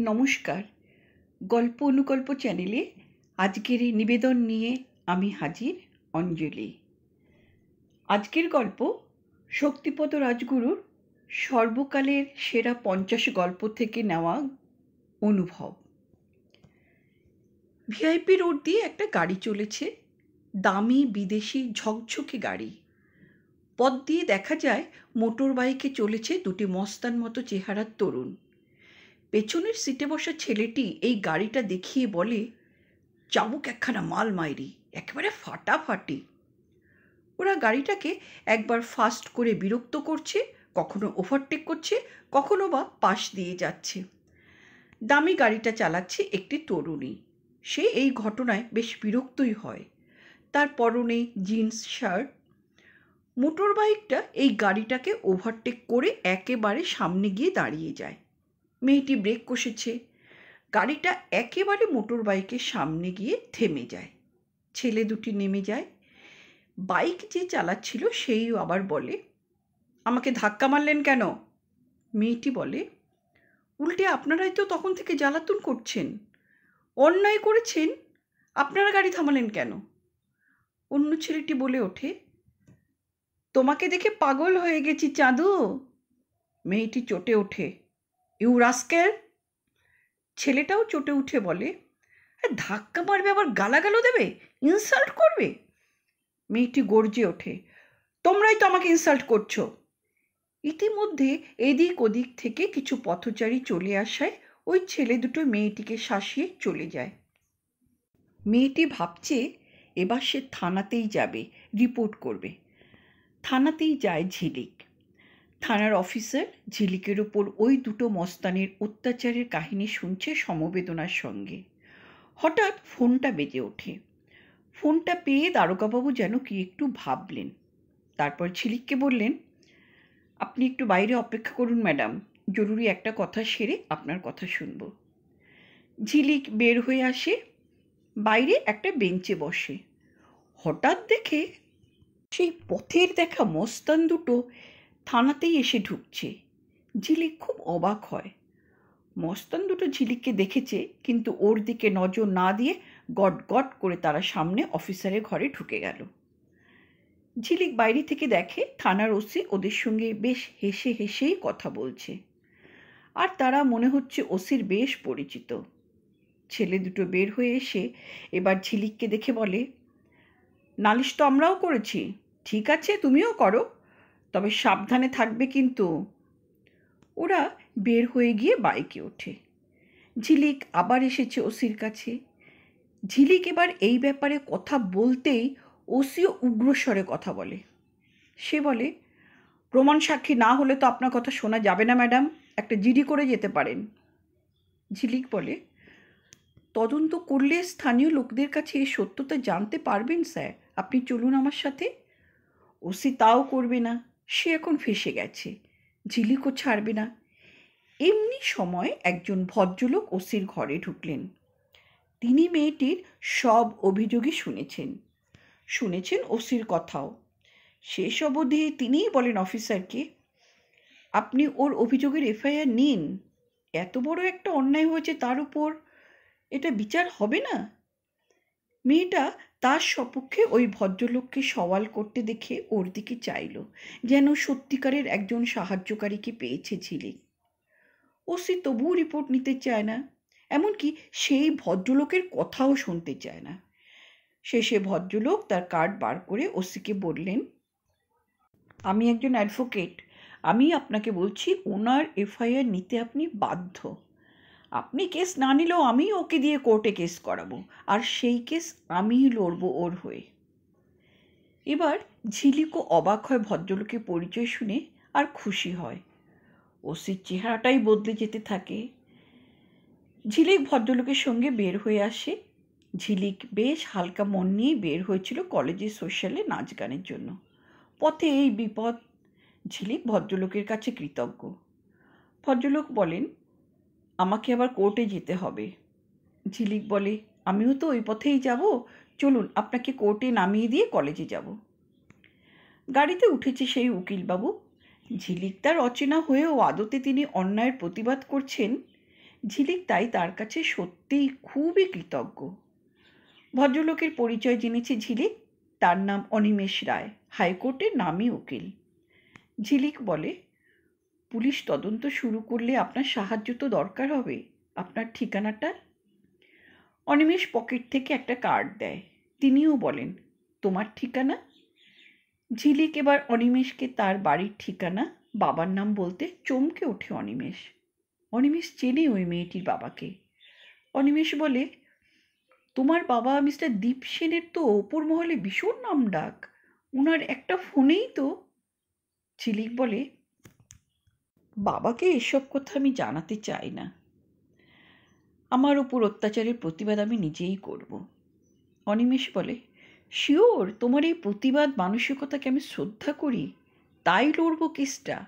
নমস্কার। গল্প অনুকল্প চ্যানেলে আজকের এই নিবেদন নিয়ে আমি হাজির অঞ্জলি। আজকের গল্প শক্তিপদ রাজগুরুর সর্বকালের সেরা পঞ্চাশ গল্প থেকে নেওয়া অনুভব। ভিআইপি রোড দিয়ে একটা গাড়ি চলেছে, দামি বিদেশি ঝকঝকে গাড়ি। পথ দিয়ে দেখা যায় মোটর বাইকে চলেছে দুটি মস্তান মতো চেহারার তরুণ। পেছনের সিটে বসা ছেলেটি এই গাড়িটা দেখিয়ে বলে, চাবুক একখানা মাল মাইরি, একেবারে ফাটাফাটি। ওরা গাড়িটাকে একবার ফাস্ট করে বিরক্ত করছে, কখনো ওভারটেক করছে, কখনো বা পাশ দিয়ে যাচ্ছে। দামি গাড়িটা চালাচ্ছে একটি তরুণী। সে এই ঘটনায় বেশ বিরক্তই হয়। তার পরনে জিন্স শার্ট মোটর বাইকটা এই গাড়িটাকে ওভারটেক করে একেবারে সামনে গিয়ে দাঁড়িয়ে যায়। মেয়েটি ব্রেক কষেছে। গাড়িটা একেবারে মোটর বাইকের সামনে গিয়ে থেমে যায়। ছেলে দুটি নেমে যায়। বাইক যে চালাচ্ছিল সেই আবার বলে, আমাকে ধাক্কা মারলেন কেন? মেয়েটি বলে, উল্টে আপনারাই তো তখন থেকে জ্বালাতন করছেন। অন্যায় করেছেন। আপনারা গাড়ি থামালেন কেন? অন্য ছেলেটি বলে ওঠে, তোমাকে দেখে পাগল হয়ে গেছি চাঁদু। মেয়েটি চটে ওঠে। ইউ রাস্কেল ছেলেটাও চটে উঠে বলে ধাক্কা মারবে, আবার গালাগালো দেবে? ইনসাল্ট করবে? মেয়েটি গর্জে ওঠে, তোমরাই তো আমাকে ইনসাল্ট করছ। ইতিমধ্যে এদিক ওদিক থেকে কিছু পথচারী চলে আসায় ওই ছেলে দুটো মেয়েটিকে শাসিয়ে চলে যায়। মেয়েটি ভাবছে এবার সে থানাতেই যাবে, রিপোর্ট করবে। থানাতেই যায় ঝিলিক। থানার অফিসার ঝিলিকের ওপর ওই দুটো মস্তানের অত্যাচারের কাহিনী শুনছে সমবেদনার সঙ্গে। হঠাৎ ফোনটা বেজে ওঠে। ফোনটা পেয়ে দারোগাবাবু যেন কি একটু ভাবলেন। তারপর ঝিলিককে বললেন, আপনি একটু বাইরে অপেক্ষা করুন ম্যাডাম, জরুরি একটা কথা সেরে আপনার কথা শুনব। ঝিলিক বের হয়ে আসে, বাইরে একটা বেঞ্চে বসে। হঠাৎ দেখে সেই পথের দেখা মস্তান দুটো থানাতেই এসে ঢুকছে। ঝিলিক খুব অবাক হয়। মস্তান দুটো ঝিলিককে দেখেছে, কিন্তু ওর দিকে নজর না দিয়ে গট গট করে তারা সামনে অফিসারের ঘরে ঢুকে গেল। ঝিলিক বাইরে থেকে দেখে, থানার ওসি ওদের সঙ্গে বেশ হেসে হেসেই কথা বলছে। আর তারা মনে হচ্ছে ওসির বেশ পরিচিত। ছেলে দুটো বের হয়ে এসে এবার ঝিলিককে দেখে বলে, নালিশ তো আমরাও করেছি। ঠিক আছে, তুমিও করো। তবে সাবধানে থাকবে কিন্তু। ওরা বের হয়ে গিয়ে বাইকে ওঠে। ঝিলিক আবার এসেছে ওসির কাছে। ঝিলিক এবার এই ব্যাপারে কথা বলতেই ওসিও উগ্রস্বরে কথা বলে। সে বলে, প্রমাণ সাক্ষী না হলে তো আপনার কথা শোনা যাবে না, ম্যাডাম। একটা জিডি করে যেতে পারেন। ঝিলিক বলে, তদন্ত করলে স্থানীয় লোকদের কাছে এই সত্যতা জানতে পারবেন, স্যার। আপনি চলুন আমার সাথে। ওসি তাও করবে না। সে এখন ফেসে গেছে। ঝিলিকও ছাড়বে না। এমনি সময় একজন ভদ্রলোক ওসির ঘরে ঢুকলেন। তিনি মেয়েটির সব অভিযোগই শুনেছেন। শুনেছেন ওসির কথাও। শেষ অবধি তিনিই বলেন, অফিসারকে, আপনি ওর অভিযোগের এফআইআর নিন। এত বড় একটা অন্যায় হয়েছে তার উপর। এটা বিচার হবে না? মেয়েটা তার সপক্ষে ওই ভদ্রলোককে সওয়াল করতে দেখে ওর দিকে চাইল যেন সত্যিকারের একজন সাহায্যকারীকে পেয়েছে ঝিলিক। ওসি তবুও রিপোর্ট নিতে চায় না, এমনকি সেই ভদ্রলোকের কথাও শুনতে চায় না। শেষে ভদ্রলোক তার কার্ড বার করে ওসিকে বললেন, আমি একজন অ্যাডভোকেট। আমি আপনাকে বলছি, ওনার এফআইআর নিতে আপনি বাধ্য। আপনি কেস না নিলেও আমি ওকে দিয়ে কোর্টে কেস করাবো। আর সেই কেস আমিই লড়বো ওর হয়ে। এবার ঝিলিকও অবাক হয় ভদ্রলোকের পরিচয় শুনে আর খুশি হয়। ওসির চেহারাটাই বদলে যেতে থাকে। ঝিলিক ভদ্রলোকের সঙ্গে বের হয়ে আসে। ঝিলিক বেশ হালকা মন নিয়ে বের হয়েছিল কলেজের সোশ্যালে নাচ গানের জন্য। পথে এই বিপদ। ঝিলিক ভদ্রলোকের কাছে কৃতজ্ঞ। ভদ্রলোক বলেন আমাকে আবার কোর্টে যেতে হবে। ঝিলিক বলে, আমিও তো ওই পথেই যাব। চলুন, আপনাকে কোর্টে নামিয়ে দিয়ে কলেজে যাব। গাড়িতে উঠেছে সেই উকিলবাবু। ঝিলিক তার অচেনা হয়েও আদতে তিনি অন্যায়ের প্রতিবাদ করছেন। ঝিলিক তাই তার কাছে সত্যিই খুবই কৃতজ্ঞ। ভদ্রলোকের পরিচয় জেনেছে ঝিলিক। তার নাম অনিমেষ রায়, হাইকোর্টের নামই উকিল। ঝিলিক বলে পুলিশ তদন্ত শুরু করলে আপনার সাহায্য তো দরকার হবে। আপনার ঠিকানাটা? অনিমেষ পকেট থেকে একটা কার্ড দেয়। তিনিও বলেন, তোমার ঠিকানা? ঝিলিক এবার অনিমেষকে তার বাড়ির ঠিকানা, বাবার নাম বলতে চমকে ওঠে অনিমেষ। অনিমেষ চেনে ওই মেয়েটির বাবাকে। অনিমেষ বলে, তোমার বাবা মিস্টার দীপ সেনের তো ওপর মহলে ভীষণ নাম ডাক ওনার একটা ফোনেই তো। ঝিলিক বলে বাবাকে এসব কথা আমি জানাতে চাই না। আমার ওপর অত্যাচারের প্রতিবাদ আমি নিজেই করব। অনিমেষ বলে, শিওর, তোমার এই প্রতিবাদ মানসিকতাকে আমি শ্রদ্ধা করি, তাই লড়ব কেসটা।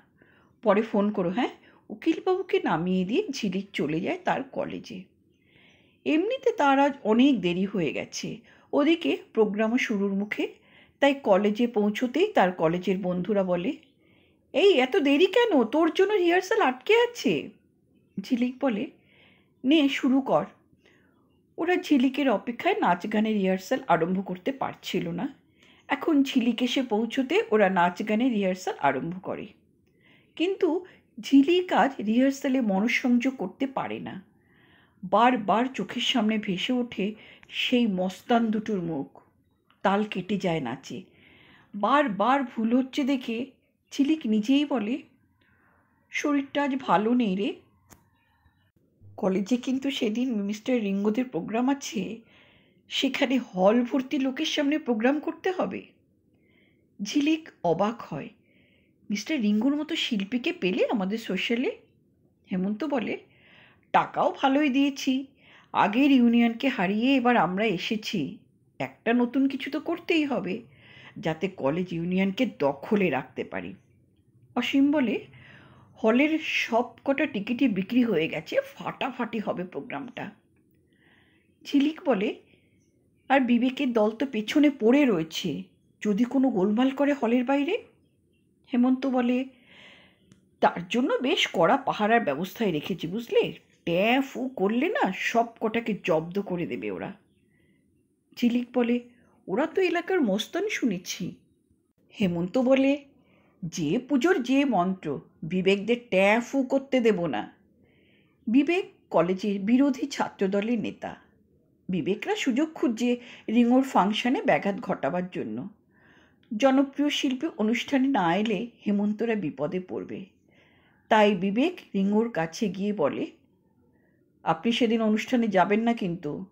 পরে ফোন করো হ্যাঁ? উকিলবাবুকে নামিয়ে দিয়ে ঝিলিক চলে যায় তার কলেজে। এমনিতে তার আজ অনেক দেরি হয়ে গেছে। ওদিকে প্রোগ্রামও শুরুর মুখে, তাই কলেজে পৌঁছতেই তার কলেজের বন্ধুরা বলে এই, এত দেরি কেন? তোর জন্য রিহার্সাল আটকে আছে? ঝিলিক বলে, নে, শুরু কর। ওরা ঝিলিকের অপেক্ষায় নাচ গানের রিহার্সাল আরম্ভ করতে পারছিল না। এখন ঝিলিক এসে পৌঁছতে ওরা নাচ গানের রিহার্সাল আরম্ভ করে। কিন্তু ঝিলিক আজ রিহার্সালে মনঃসংযোগ করতে পারে না। বারবার চোখের সামনে ভেসে ওঠে সেই মস্তান দুটোর মুখ। তাল কেটে যায় নাচে। বারবার ভুল হচ্ছে দেখে ঝিলিক নিজেই বলে, শরীরটা আজ ভালো নেই রে। কলেজে কিন্তু সেদিন মিস্টার রিঙ্গোদের প্রোগ্রাম আছে। সেখানে হল ভর্তি লোকের সামনে প্রোগ্রাম করতে হবে। ঝিলিক অবাক হয়। মিস্টার রিঙ্গুর মতো শিল্পীকে পেলে আমাদের সোশ্যালে? হেমন্ত বলে, টাকাও ভালোই দিয়েছি। আগের ইউনিয়নকে হারিয়ে এবার আমরা এসেছি। একটা নতুন কিছু তো করতেই হবে। যাতে কলেজ ইউনিয়নকে দখলে রাখতে পারি। অসীম বলে, হলের সব কটা টিকিটই বিক্রি হয়ে গেছে, ফাটাফাটি হবে প্রোগ্রামটা। ঝিলিক বলে, আর বিবেকের দল তো পেছনে পড়ে রয়েছে, যদি কোনো গোলমাল করে হলের বাইরে? হেমন্ত বলে, তার জন্য বেশ কড়া পাহারার ব্যবস্থায় রেখেছি, বুঝলে? ট্যাঁ ফু করলে না সব কটাকে জব্দ করে দেবে ওরা। ঝিলিক বলে ওরা তো এলাকার মস্তান শুনেছি। হেমন্ত বলে, যে পুজোর যে মন্ত্র, বিবেকদের ট্যাঁ ফু করতে দেব না। বিবেক কলেজের বিরোধী ছাত্রদলের নেতা। বিবেকরা সুযোগ খুঁজছে রিঙোর ফাংশনে ব্যাঘাত ঘটাবার জন্য। জনপ্রিয় শিল্পী অনুষ্ঠানে না এলে হেমন্তরা বিপদে পড়বে। তাই বিবেক রিঙোর কাছে গিয়ে বলে, আপনি সেদিন অনুষ্ঠানে যাবেন না কিন্তু।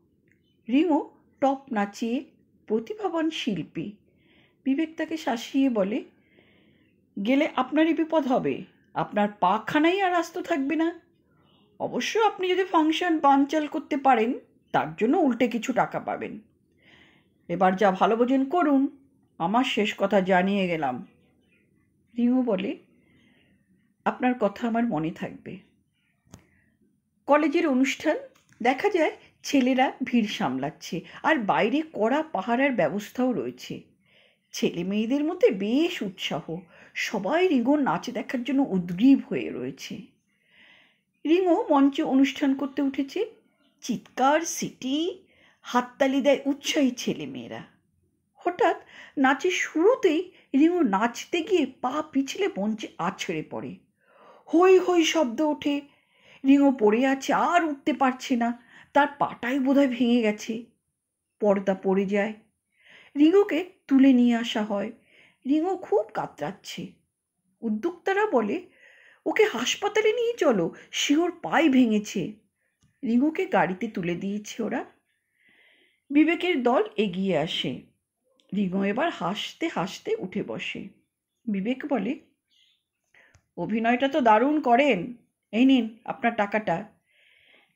রিঙো টপ নাচিয়ে প্রতিভাবান শিল্পী। বিবেক তাকে শাসিয়ে বলে, গেলে আপনারই বিপদ হবে। আপনার পাখানাই আর আস্ত থাকবে না। অবশ্য আপনি যদি ফাংশন বানচাল করতে পারেন, তার জন্য উল্টে কিছু টাকা পাবেন। এবার যা ভালো বোঝেন করুন। আমার শেষ কথা জানিয়ে গেলাম। রিমু বলে, আপনার কথা আমার মনে থাকবে। কলেজের অনুষ্ঠান দেখা যায় ছেলেরা ভিড় সামলাচ্ছে আর বাইরে কড়া পাহারার ব্যবস্থাও রয়েছে। ছেলে মেয়েদের মধ্যে বেশ উৎসাহ। সবাই রিঙ্গোর নাচ দেখার জন্য উদ্গ্রীব হয়ে রয়েছে। রিঙ্গো মঞ্চে অনুষ্ঠান করতে উঠেছে। চিৎকার, সিটি, হাততালি দেয় উৎসাহী ছেলে মেয়েরা। হঠাৎ নাচের শুরুতেই রিঙ্গো নাচতে গিয়ে পা পিছলে মঞ্চে আছড়ে পড়ে। হই হই শব্দ ওঠে। রিঙো পড়ে আছে, আর উঠতে পারছে না। তার পাটাই বোধহয় ভেঙে গেছে। পর্দা পড়ে যায়। রিঙোকে তুলে নিয়ে আসা হয়। রিঙো খুব কাতরাচ্ছে। উদ্যোক্তারা বলে, ওকে হাসপাতালে নিয়ে চলো শিওর পাই ভেঙেছে। রিঙোকে গাড়িতে তুলে দিয়েছে ওরা। বিবেকের দল এগিয়ে আসে। রিঙো এবার হাসতে হাসতে উঠে বসে। বিবেক বলে, অভিনয়টা তো দারুণ করেন। এই নিন আপনার টাকাটা।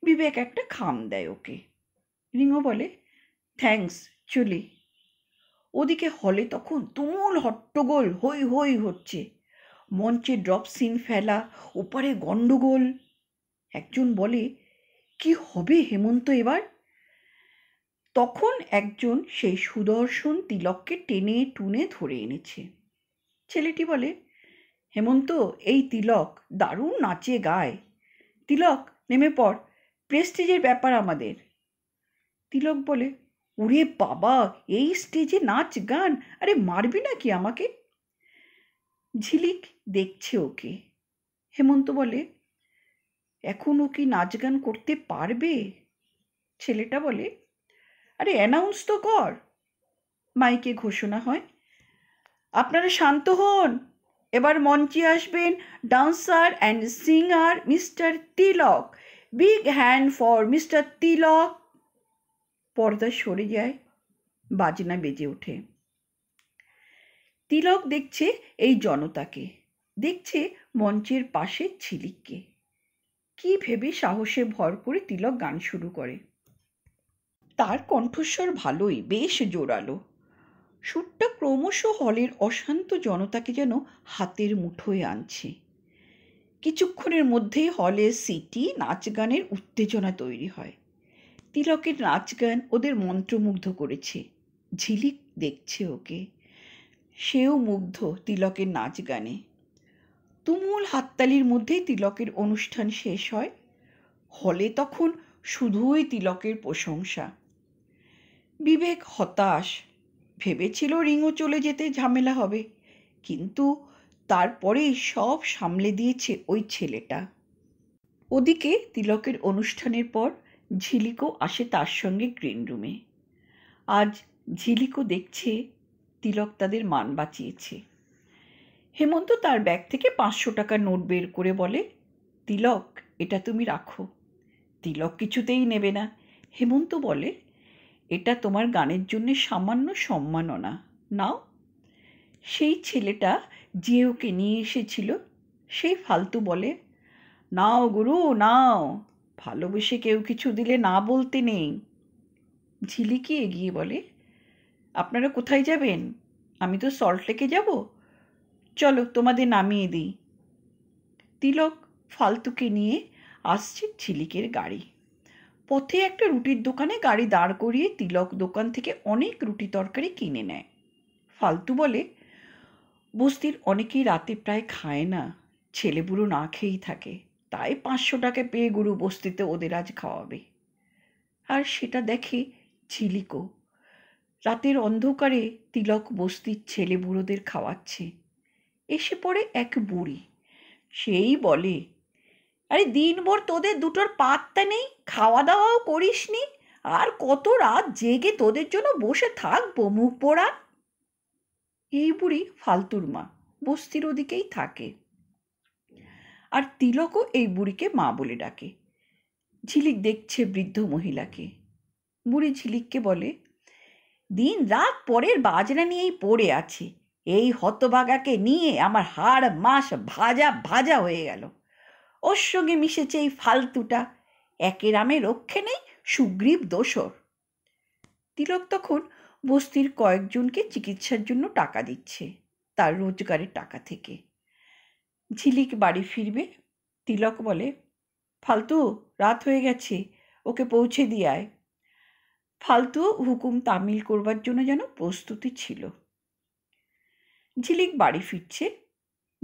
বিবেক একটা খাম দেয় ওকে। রিঙো বলে, থ্যাঙ্কস, চলি। ওদিকে হলে তখন তুমুল হট্টগোল হই হই হচ্ছে। মঞ্চে ড্রপ সিন ফেলা, ওপারে গণ্ডগোল। একজন বলে, কি হবে হেমন্ত এবার? তখন একজন সেই সুদর্শন তিলককে টেনে টুনে ধরে এনেছে। ছেলেটি বলে, হেমন্ত, এই তিলক দারুণ নাচে গায়। তিলক, নেমে পড়। প্রেস্টিজের ব্যাপার আমাদের। তিলক বলে, ওরে বাবা, এই স্টেজে নাচ, গান? আরে মারবি নাকি আমাকে? ঝিলিক দেখছে ওকে। হেমন্ত বলে, এখন ও কি নাচ, গান করতে পারবে? ছেলেটা বলে, আরে অ্যানাউন্স তো কর। মাইকে ঘোষণা হয়, আপনারা শান্ত হন। এবার মঞ্চে আসবেন dancer and singer Mr Tilak. Big hand for Mr Tilak. পর্দা সরে যায়, বাজনা বেজে ওঠে। তিলক দেখছে এই জনতাকে, দেখছে মঞ্চের পাশে ছিলিককে। কি ভেবে সাহসে ভর করে তিলক গান শুরু করে। তার কণ্ঠস্বর ভালোই, বেশ জোরালো। সুরটা ক্রমশ হলের অশান্ত জনতাকে যেন হাতের মুঠোয় আনছে। কিছুক্ষণের মধ্যেই হলে সিটি নাচ গানের উত্তেজনা তৈরি হয়। তিলকের নাচ গান ওদের মন্ত্রমুগ্ধ করেছে। ঝিলিক দেখছে ওকে। সেও মুগ্ধ তিলকের নাচ গানে তুমুল হাততালির মধ্যেই তিলকের অনুষ্ঠান শেষ হয়। হলে তখন শুধুই তিলকের প্রশংসা। বিবেক হতাশ। ভেবেছিল রিংও চলে যেতে ঝামেলা হবে। কিন্তু তারপরেই সব সামলে দিয়েছে ওই ছেলেটা। ওদিকে তিলকের অনুষ্ঠানের পর ঝিলিকও আসে তার সঙ্গে গ্রিন রুমে আজ ঝিলিকও দেখছে তিলক তাদের মান বাঁচিয়েছে। হেমন্ত তার ব্যাগ থেকে পাঁচশো টাকার নোট বের করে বলে, তিলক, এটা তুমি রাখো। তিলক কিছুতেই নেবে না। হেমন্ত বলে, এটা তোমার গানের জন্য সামান্য সম্মাননা নাও সেই ছেলেটা যে ওকে নিয়ে এসেছিল সেই ফালতু বলে, নাও গুরু, নাও, ভালোবেসে কেউ কিছু দিলে না বলতে নেই। ঝিলিকি এগিয়ে বলে, আপনারা কোথায় যাবেন? আমি তো সল্টলেকে যাব। চলো তোমাদের নামিয়ে দিই। তিলক ফালতুকে নিয়ে আসছে ঝিলিকের গাড়ি। পথে একটা রুটির দোকানে গাড়ি দাঁড় করিয়ে তিলক দোকান থেকে অনেক রুটি তরকারি কিনে নেয়। ফালতু বলে বস্তির অনেকেই রাতে প্রায় খায় না। ছেলে বুড়ো না খেয়েই থাকে। তাই পাঁচশো টাকা পেয়ে গুরু বস্তিতে ওদের আজ খাওয়াবে। আর সেটা দেখে ঝিলিকও রাতের অন্ধকারে তিলক বস্তির ছেলে বুড়োদের খাওয়াচ্ছে। এসে পড়ে এক বুড়ি। সেই বলে, আরে দিনভর তোদের দুটোর পাত্তা নেই খাওয়া দাওয়াও করিসনি, আর কত রাত জেগে তোদের জন্য বসে থাকব মুখ পোড়া? এই বুড়ি ফালতুর মা, বস্তির ওদিকেই থাকে। আর তিলকও এই বুড়িকে মা বলে ডাকে। ঝিলিক দেখছে বৃদ্ধ মহিলাকে। বুড়ি ঝিলিককে বলে, দিন রাত পরের বাজনা নিয়েই পড়ে আছে। এই হতবাগাকে নিয়ে আমার হাড় মাস ভাজা ভাজা হয়ে গেল। ওর সঙ্গে মিশেছে এই ফালতুটা। একের আমে রক্ষে নেই সুগ্রীব দোসর তিলক তখন বস্তির কয়েকজনকে চিকিৎসার জন্য টাকা দিচ্ছে তার রোজগারের টাকা থেকে। ঝিলিক বাড়ি ফিরবে, তিলক বলে, ফালতু, রাত হয়ে গেছে, ওকে পৌঁছে দিয়ে ফালতু হুকুম তামিল করবার জন্য যেন প্রস্তুতি ছিল। ঝিলিক বাড়ি ফিরছে,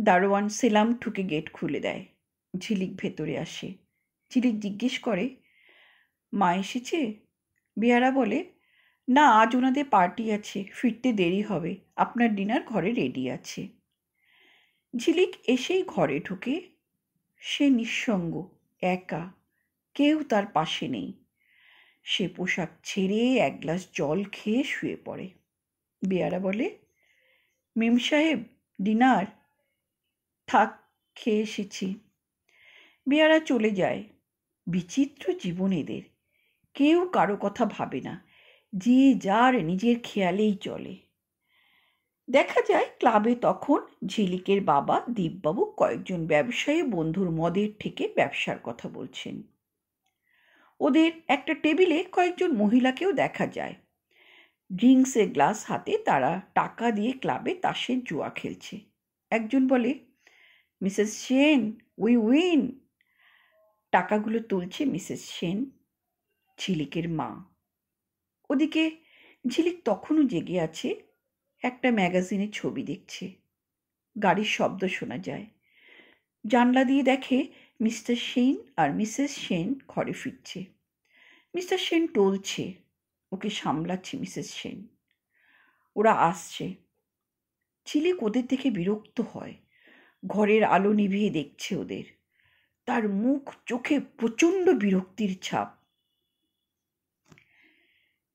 দারোয়ান সেলাম ঠুকে গেট খুলে দেয়। ঝিলিক ভেতরে আসে। ঝিলিক জিজ্ঞেস করে, মা এসেছে? বেয়ারা বলে না, আজ ওনাদের পার্টি আছে, ফিরতে দেরি হবে। আপনার ডিনার ঘরে রেডি আছে। ঝিলিক এসেই ঘরে ঢুকে, সে নিঃসঙ্গ, একা, কেউ তার পাশে নেই। সে পোশাক ছেড়ে এক গ্লাস জল খেয়ে শুয়ে পড়ে। বেয়ারা বলে, মেম সাহেব ডিনার থাক, খেয়ে এসেছি। বেয়ারা চলে যায়। বিচিত্র জীবন এদের। কেউ কারও কথা ভাবে না। যে যার নিজের খেয়ালেই চলে। দেখা যায় ক্লাবে তখন ঝিলিকের বাবা দীপবাবু কয়েকজন ব্যবসায়ী বন্ধুর মদের থেকে ব্যবসার কথা বলছেন। ওদের একটা টেবিলে কয়েকজন মহিলাকেও দেখা যায়। ড্রিঙ্কসের গ্লাস হাতে তারা টাকা দিয়ে ক্লাবে তাসের জুয়া খেলছে। একজন বলে, মিসেস সেন, উই উইন। টাকাগুলো তুলছে মিসেস সেন, ঝিলিকের মা। ওদিকে ঝিলিক তখনও জেগে আছে, একটা ম্যাগাজিনে ছবি দেখছে। গাড়ির শব্দ শোনা যায়। জানলা দিয়ে দেখে মিস্টার সেন আর মিসেস সেন ঘরে ফিরছে। মিস্টার সেন টলছে, ওকে সামলাচ্ছে মিসেস সেন ওরা আসছে। ঝিলিক ওদের দেখে বিরক্ত হয়। ঘরের আলো নিভিয়ে দেখছে ওদের। তার মুখ, চোখে প্রচণ্ড বিরক্তির ছাপ।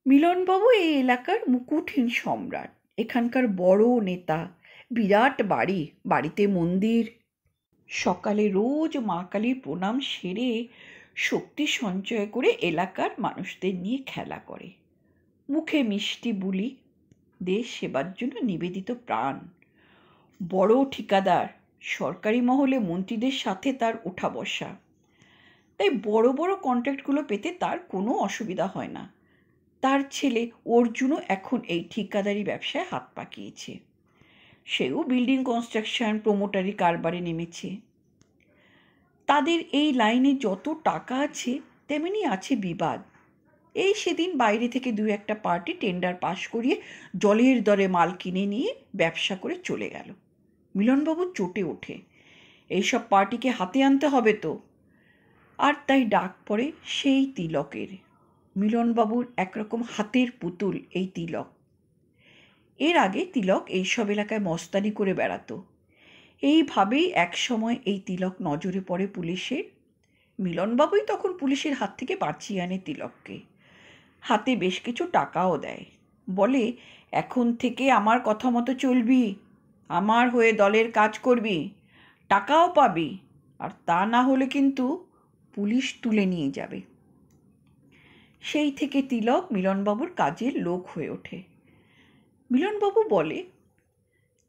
মিলনবাবু এই এলাকার মুকুটহীন সম্রাট, এখানকার বড় নেতা, বিরাট বাড়ি, বাড়িতে মন্দির। সকালে রোজ মা কালীর প্রণাম সেরে শক্তি সঞ্চয় করে এলাকার মানুষদের নিয়ে খেলা করে। মুখে মিষ্টি বুলি, দেশ সেবার জন্য নিবেদিত প্রাণ। বড় ঠিকাদার, সরকারি মহলে মন্ত্রীদের সাথে তার ওঠা বসা। তাই বড় বড় কন্ট্রাক্টগুলো পেতে তার কোনো অসুবিধা হয় না। তার ছেলে অর্জুনও এখন এই ঠিকাদারি ব্যবসায় হাত পাকিয়েছে। সেও বিল্ডিং কনস্ট্রাকশন প্রোমোটারি কারবারে নেমেছে। তাদের এই লাইনে যত টাকা আছে, তেমনি আছে বিবাদ। এই সেদিন বাইরে থেকে দু একটা পার্টি টেন্ডার পাশ করিয়ে জলের দরে মাল কিনে নিয়ে ব্যবসা করে চলে গেল। মিলনবাবু চটে ওঠে। এইসব পার্টিকে হাতে আনতে হবে তো? আর তাই ডাক পড়ে সেই তিলকের। মিলনবাবুর একরকম হাতের পুতুল এই তিলক। এর আগে তিলক এইসব এলাকায় মস্তানি করে বেড়াতো। এইভাবেই এক সময় এই তিলক নজরে পড়ে পুলিশের। মিলনবাবুই তখন পুলিশের হাত থেকে বাঁচিয়ে আনে তিলককে। হাতে বেশ কিছু টাকাও দেয়। বলে, এখন থেকে আমার কথা মতো চলবি, আমার হয়ে দলের কাজ করবি, টাকাও পাবি, আর তা না হলে কিন্তু পুলিশ তুলে নিয়ে যাবে। সেই থেকে তিলক মিলনবাবুর কাজের লোক হয়ে ওঠে। মিলনবাবু বলে,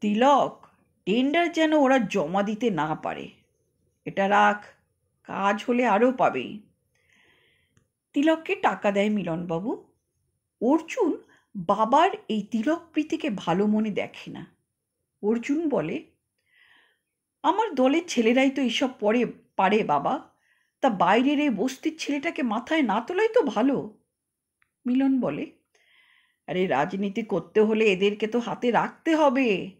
তিলক, টেন্ডার যেন ওরা জমা দিতে না পারে। এটা রাখ, কাজ হলে আরও পাবেই। তিলককে টাকা দেয় মিলনবাবু। অর্জুন বাবার এই তিলক প্রীতিকে ভালো মনে দেখে না। অর্জুন বলে, আমার দলের ছেলেরাই তো এসব পরে পারে বাবা। তা বাইরের এই বস্তির ছেলেটাকে মাথায় না তোলাই তো ভালো। মিলন বলে, আরে রাজনীতি করতে হলে এদেরকে তো হাতে রাখতে হবে।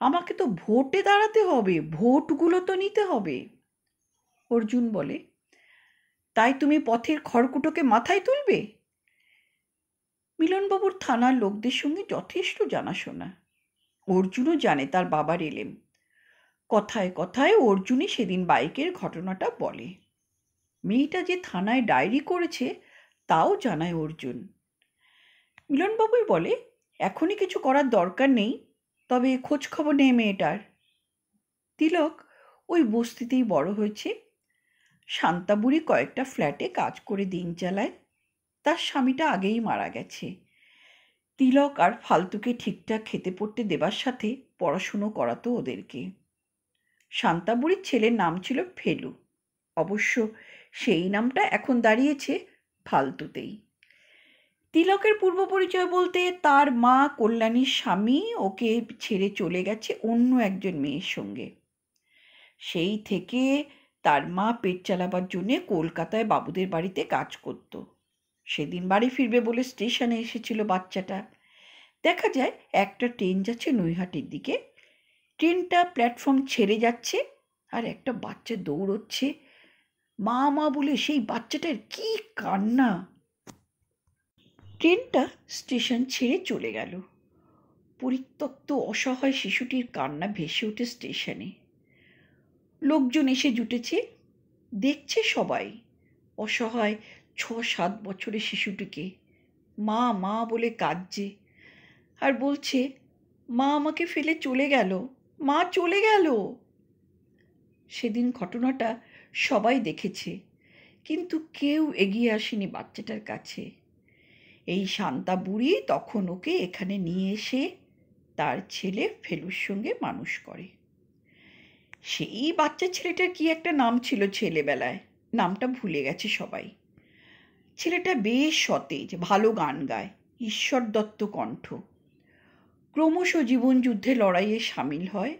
আমাকে তো ভোটে দাঁড়াতে হবে, ভোটগুলো তো নিতে হবে। অর্জুন বলে, তাই তুমি পথের খড়কুটোকে মাথায় তুলবে? মিলনবাবুর থানার লোকদের সঙ্গে যথেষ্ট জানাশোনা। অর্জুনও জানে তার বাবার এলেম। কথায় কথায় অর্জুনই সেদিন বাইকের ঘটনাটা বলে। মেয়েটা যে থানায় ডায়েরি করেছে, তাও জানায় অর্জুন। মিলনবাবুই বলে, এখনই কিছু করার দরকার নেই, তবে খোঁজখবর নেই মেয়েটার। তিলক ওই বস্তিতেই বড় হয়েছে। শান্তাবুড়ি কয়েকটা ফ্ল্যাটে কাজ করে দিন চালায়, তার স্বামীটা আগেই মারা গেছে। তিলক আর ফালতুকে ঠিকঠাক খেতে পড়তে দেবার সাথে পড়াশুনো করাতো ওদেরকে। শান্তাবুড়ির ছেলের নাম ছিল ফেলু। অবশ্য সেই নামটা এখন দাঁড়িয়েছে ফালতুতেই। তিলকের পূর্ব পরিচয় বলতে তার মা কল্যাণীর স্বামী, ওকে ছেড়ে চলে গেছে অন্য একজন মেয়ের সঙ্গে। সেই থেকে তার মা পেট চালাবার জন্যে কলকাতায় বাবুদের বাড়িতে কাজ করত। সেদিন বাড়ি ফিরবে বলে স্টেশনে এসেছিল বাচ্চাটা। দেখা যায় একটা ট্রেন যাচ্ছে নৈহাটির দিকে। ট্রেনটা প্ল্যাটফর্ম ছেড়ে যাচ্ছে আর একটা বাচ্চা দৌড়চ্ছে। মা মা বলে সেই বাচ্চাটার কি কান্না? ট্রেনটা স্টেশন ছেড়ে চলে গেল। পরিত্যক্ত অসহায় শিশুটির কান্না ভেসে ওঠে স্টেশনে। লোকজন এসে জুটেছে, দেখছে সবাই। অসহায় ছ সাত বছরের শিশুটিকে। মা মা বলে কাঁদছে আর বলছে, মা আমাকে ফেলে চলে গেল, মা চলে গেল। সেদিন ঘটনাটা সবাই দেখেছে, কিন্তু কেউ এগিয়ে আসেনি বাচ্চাটার কাছে। এই শান্তা বুড়ি তখন ওকে এখানে নিয়ে এসে তার ছেলে ফেলুর সঙ্গে মানুষ করে। সেই বাচ্চা ছেলেটার কি একটা নাম ছিল ছেলেবেলায়? নামটা ভুলে গেছে সবাই। ছেলেটা বেশ সতেজ, ভালো গান গায়, ঈশ্বর দত্ত কণ্ঠ। ক্রমশ জীবন যুদ্ধে লড়াইয়ে সামিল হয়।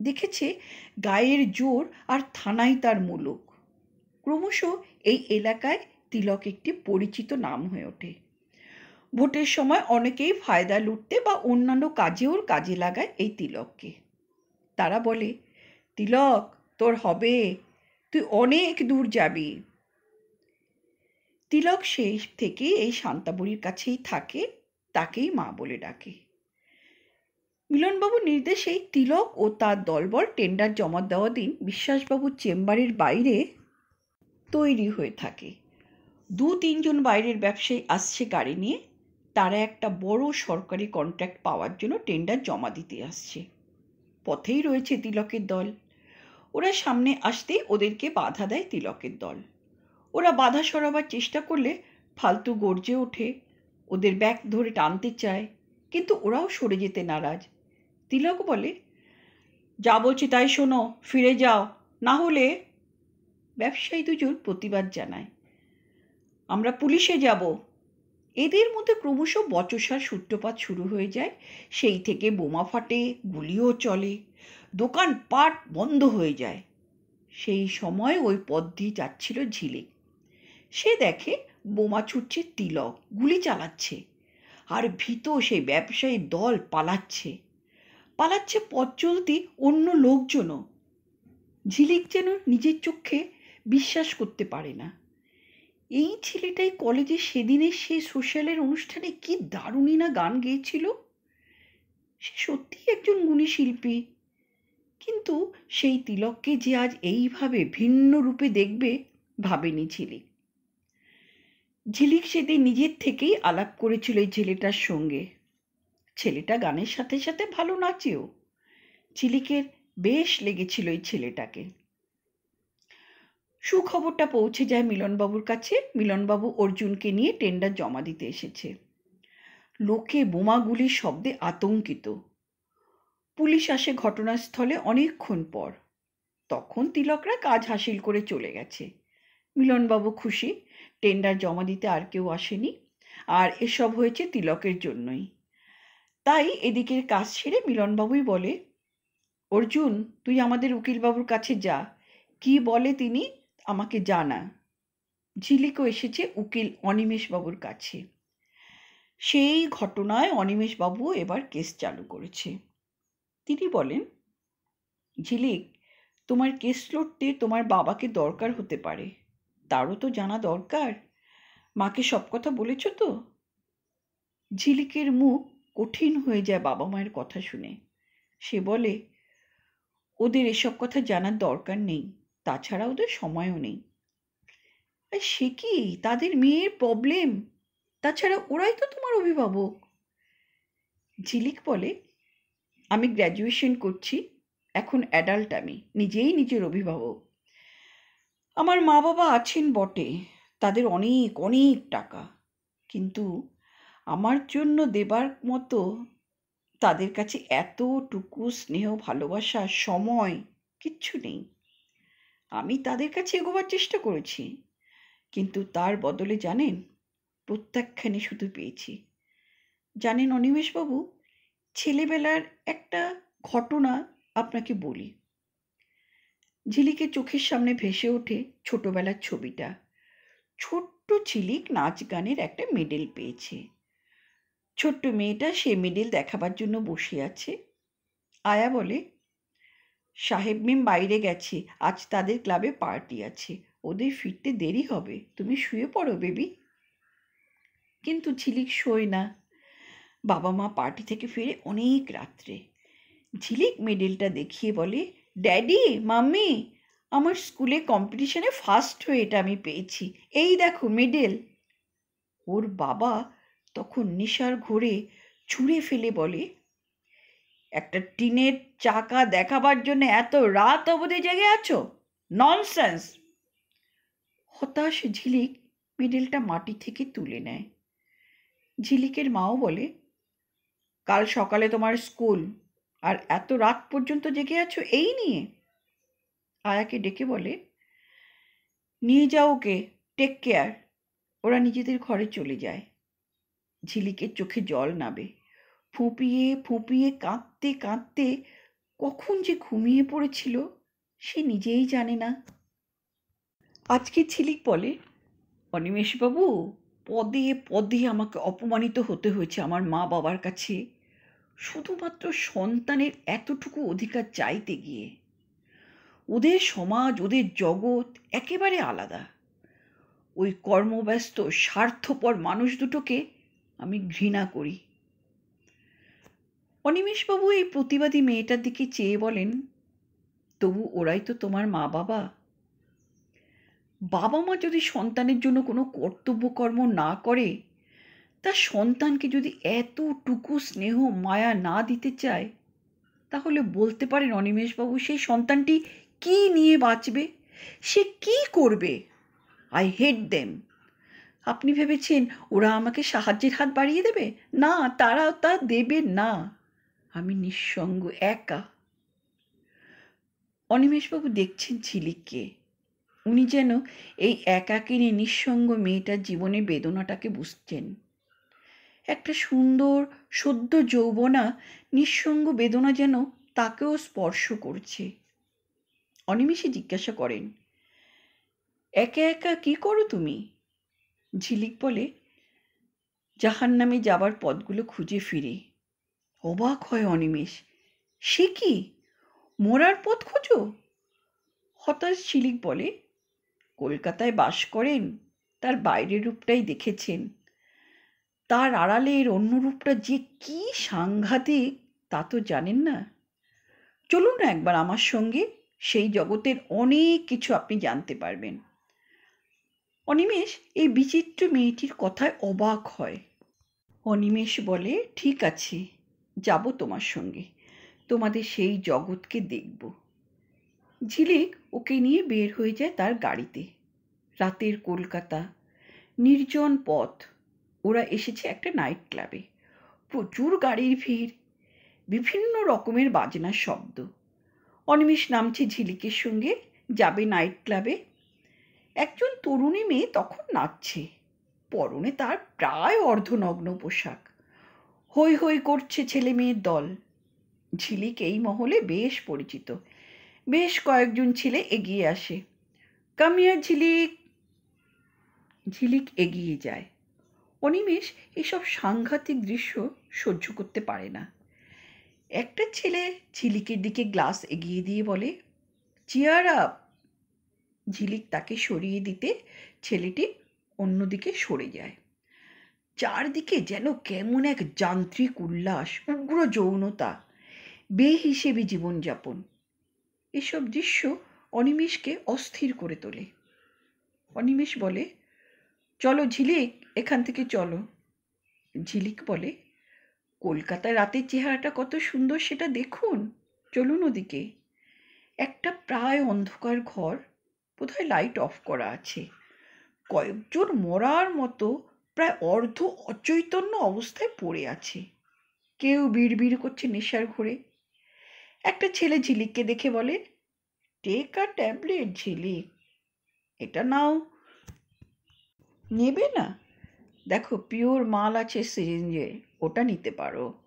দেখেছে গায়ের জোর আর থানায় তার মুলুক। ক্রমশ এই এলাকায় তিলক একটি পরিচিত নাম হয়ে ওঠে। ভোটের সময় অনেকেই ফায়দা লুটতে বা অন্যান্য কাজেও কাজে লাগায় এই তিলককে। তারা বলে, তিলক, তোর হবে, তুই অনেক দূর যাবি। তিলক সেই থেকে এই শান্তাবুড়ির কাছেই থাকে, তাকেই মা বলে ডাকে। মিলনবাবুর নির্দেশেই তিলক ও তার দলবল টেন্ডার জমা দেওয়া দিন বিশ্বাসবাবুর চেম্বারের বাইরে তৈরি হয়ে থাকে। দু তিনজন বাইরের ব্যবসায়ী আসছে গাড়ি নিয়ে। তারা একটা বড় সরকারি কন্ট্রাক্ট পাওয়ার জন্য টেন্ডার জমা দিতে আসছে। পথেই রয়েছে তিলকের দল। ওরা সামনে আসতেই ওদেরকে বাধা দেয় তিলকের দল। ওরা বাধা সরাবার চেষ্টা করলে ফালতু গর্জে ওঠে। ওদের ব্যাগ ধরে টানতে চায়। কিন্তু ওরাও সরে যেতে নারাজ। তিলক বলে যা বলছি তাই শোনো, ফিরে যাও। না হলে ব্যবসায়ী দুজন প্রতিবাদ জানায়, আমরা পুলিশে যাব। এদের মধ্যে ক্রমশ বচসার সূত্রপাত শুরু হয়ে যায়, সেই থেকে বোমা ফাটে, গুলিও চলে দোকান পাট বন্ধ হয়ে যায়। সেই সময় ওই পথ দিয়ে যাচ্ছিল ঝিলিক সে দেখে বোমা ছুটছে তিলক, গুলি চালাচ্ছে, আর ভীত সেই ব্যবসায়ী দল পালাচ্ছে। পালাচ্ছে পথ চলতি অন্য লোকজনও। ঝিলিক যেন নিজের চোখে বিশ্বাস করতে পারে না। এই ছেলেটাই কলেজে সেদিনের সেই সোশ্যালের অনুষ্ঠানে কি দারুণই না গান গেয়েছিল? সে সত্যিই একজন গুণী শিল্পী কিন্তু সেই তিলককে যে আজ এইভাবে ভিন্ন রূপে দেখবে, ভাবেনি ঝিলিক। ঝিলিক সেদিন নিজের থেকেই আলাপ করেছিল এই ছেলেটার সঙ্গে। ছেলেটা গানের সাথে সাথে ভালো নাচেও। ঝিলিকের বেশ লেগেছিল এই ছেলেটাকে। সুখবরটা পৌঁছে যায় মিলনবাবুর কাছে। মিলনবাবু অর্জুনকে নিয়ে টেন্ডার জমা দিতে এসেছে। লোকে বোমাগুলির শব্দে আতঙ্কিত। পুলিশ আসে ঘটনাস্থলে অনেকক্ষণ পর। তখন তিলকরা কাজ হাসিল করে চলে গেছে। মিলনবাবু খুশি। টেন্ডার জমা দিতে আর কেউ আসেনি। আর এসব হয়েছে তিলকের জন্যই। তাই এদিকের কাজ ছেড়ে মিলনবাবুই বলে, অর্জুন, তুই আমাদের উকিলবাবুর কাছে যা। কি বলে তিনি আমাকে জানা। ঝিলিকও এসেছে উকিল অনিমেষবাবুর কাছে। সেই ঘটনায় অনিমেষবাবু এবার কেস চালু করেছে। তিনি বলেন, ঝিলিক, তোমার কেস লড়তে তোমার বাবাকে দরকার হতে পারে। তারও তো জানা দরকার। মাকে সব কথা বলেছ তো? ঝিলিকের মুখ কঠিন হয়ে যায় বাবা মায়ের কথা শুনে। সে বলে, ওদের এসব কথা জানার দরকার নেই, তাছাড়া ওদের সময়ও নেই। সে কি? তাদের মেয়ের প্রবলেম তাছাড়া ওরাই তো তোমার অভিভাবক। ঝিলিক বলে, আমি গ্র্যাজুয়েশন করছি, এখন অ্যাডাল্ট আমি, নিজেই নিজের অভিভাবক। আমার মা বাবা আছেন বটে, তাদের অনেক অনেক টাকা। কিন্তু আমার জন্য দেবার মতো তাদের কাছে এতটুকু স্নেহ, ভালোবাসা, সময় কিচ্ছু নেই। আমি তাদের কাছে এগোবার চেষ্টা করেছি, কিন্তু তার বদলে জানেন, প্রত্যাখ্যানে শুধু পেয়েছি। জানেন অনিমেষবাবু, ছেলেবেলার একটা ঘটনা আপনাকে বলি। ঝিলিকের চোখের সামনে ভেসে ওঠে ছোটবেলার ছবিটা। ছোট্ট ঝিলিক নাচ গানের একটা মেডেল পেয়েছে। ছোট্ট মেয়েটা সে মেডেল দেখাবার জন্য বসে আছে। আয়া বলে, সাহেব মিম বাইরে গেছে, আজ তাদের ক্লাবে পার্টি আছে, ওদের ফিরতে দেরি হবে, তুমি শুয়ে পড়ো বেবি কিন্তু ঝিলিক শোয় না। বাবা মা পার্টি থেকে ফিরে অনেক রাত্রে। ঝিলিক মেডেলটা দেখিয়ে বলে ড্যাডি মাম্মি আমার স্কুলে কম্পিটিশনে ফার্স্ট হয়ে এটা আমি পেয়েছি। এই দেখো মেডেল ওর বাবা তখন নেশার ঘোরে ছুঁড়ে ফেলে বলে, একটা টিনের চাকা দেখাবার জন্য এত রাত অবধি জেগে আছো? ননসেন্স হতাশ ঝিলিক মেডেলটা মাটি থেকে তুলে নেয়। ঝিলিকের মাও বলে, কাল সকালে তোমার স্কুল, আর এত রাত পর্যন্ত জেগে আছো এই নিয়ে? আয়াকে ডেকে বলে, নিয়ে যাও ওকে টেক কেয়ার ওরা নিজেদের ঘরে চলে যায়। ঝিলিকের চোখে জল নাবে। ফুঁপিয়ে ফুঁপিয়ে কাঁদতে কাঁদতে কখন যে ঘুমিয়ে পড়েছিল সে নিজেই জানে না। আজকে ঝিলিক বলে অনিমেষবাবু পদে পদে আমাকে অপমানিত হতে হয়েছে আমার মা বাবার কাছে। শুধুমাত্র সন্তানের এতটুকু অধিকার চাইতে গিয়ে। ওদের সমাজ, ওদের জগৎ একেবারে আলাদা। ওই কর্মব্যস্ত, স্বার্থপর মানুষ দুটোকে আমি ঘৃণা করি। অনিমেষবাবু এই প্রতিবাদী মেয়েটার দিকে চেয়ে বলেন, তবু ওরাই তো তোমার মা বাবা বাবা মা যদি সন্তানের জন্য কোনো কর্তব্যকর্ম না করে তার সন্তানকে যদি এতটুকু স্নেহ, মায়া না দিতে চায়, তাহলে বলতে পারেন অনিমেষবাবু সেই সন্তানটি কি নিয়ে বাঁচবে? সে কি করবে? আই হেট দেম আপনি ভেবেছেন ওরা আমাকে সাহায্যের হাত বাড়িয়ে দেবে? না, তারা তা দেবে না। আমি নিঃসঙ্গ একা। অনিমেষবাবু দেখছেন ঝিলিককে। উনি যেন এই একাকিনী নিঃসঙ্গ মেয়েটার জীবনে বেদনাটাকে বুঝছেন। একটা সুন্দর, সদ্য যৌবনা, নিঃসঙ্গ বেদনা যেন তাকেও স্পর্শ করছে। অনিমেষে জিজ্ঞাসা করেন, একা একা কি করো তুমি? ঝিলিক বলে জাহান নামে যাবার পথগুলো খুঁজে ফিরে। অবাক হয় অনিমেষ। সে কি? মরার পথ খোঁজো? হতাশ ঝিলিক বলে, কলকাতায় বাস করেন, তার বাইরের রূপটাই দেখেছেন। তার আড়ালের অন্য রূপটা যে কি সাংঘাতিক, তা তো জানেন না। চলুন না একবার আমার সঙ্গে সেই জগতের অনেক কিছু আপনি জানতে পারবেন। অনিমেষ এই বিচিত্র মেয়েটির কথায় অবাক হয়। অনিমেষ বলে, ঠিক আছে, যাব তোমার সঙ্গে। তোমাদের সেই জগৎকে দেখব। ঝিলিক ওকে নিয়ে বের হয়ে যায় তার গাড়িতে। রাতের কলকাতা, নির্জন পথ। ওরা এসেছে একটা নাইট ক্লাবে। প্রচুর গাড়ির ভিড়, বিভিন্ন রকমের বাজনার শব্দ। অনিমেষ নামছে ঝিলিকের সঙ্গে, যাবে নাইট ক্লাবে? একজন তরুণী মেয়ে তখন নাচছে। পরনে তার প্রায় অর্ধনগ্ন পোশাক। হই হই করছে ছেলে মেয়ের দল। ঝিলিক এই মহলে বেশ পরিচিত। বেশ কয়েকজন ছেলে এগিয়ে আসে। কামিয়া ঝিলিক। ঝিলিক এগিয়ে যায়। অনিমেষ এসব সাংঘাতিক দৃশ্য সহ্য করতে পারে না। একটা ছেলে ঝিলিকের দিকে গ্লাস এগিয়ে দিয়ে বলে চিয়ার আপ ঝিলিক তাকে সরিয়ে দিতে ছেলেটি অন্যদিকে সরে যায়। চারদিকে যেন কেমন এক যান্ত্রিক উল্লাস, উগ্র যৌনতা, বেহিসেবি জীবনযাপন। এসব দৃশ্য অনিমেষকে অস্থির করে তোলে। অনিমেষ বলে, চলো ঝিলিক, এখান থেকে চলো। ঝিলিক বলে, কলকাতার রাতের চেহারাটা কত সুন্দর সেটা দেখুন। চলুন ওদিকে। একটা প্রায় অন্ধকার ঘর বোধহয় লাইট অফ করা আছে। কয়েকজন মরার মতো প্রায় অর্ধ অচৈতন্য অবস্থায় পড়ে আছে। কেউ বিড়বিড় করছে নেশার ঘোরে। একটা ছেলে ঝিলিককে দেখে বলে টেক আর ট্যাবলেট ঝিলিক। এটা নাও। নেবে না? দেখো পিওর মাল আছে সিরিঞ্জে ওটা নিতে পারো।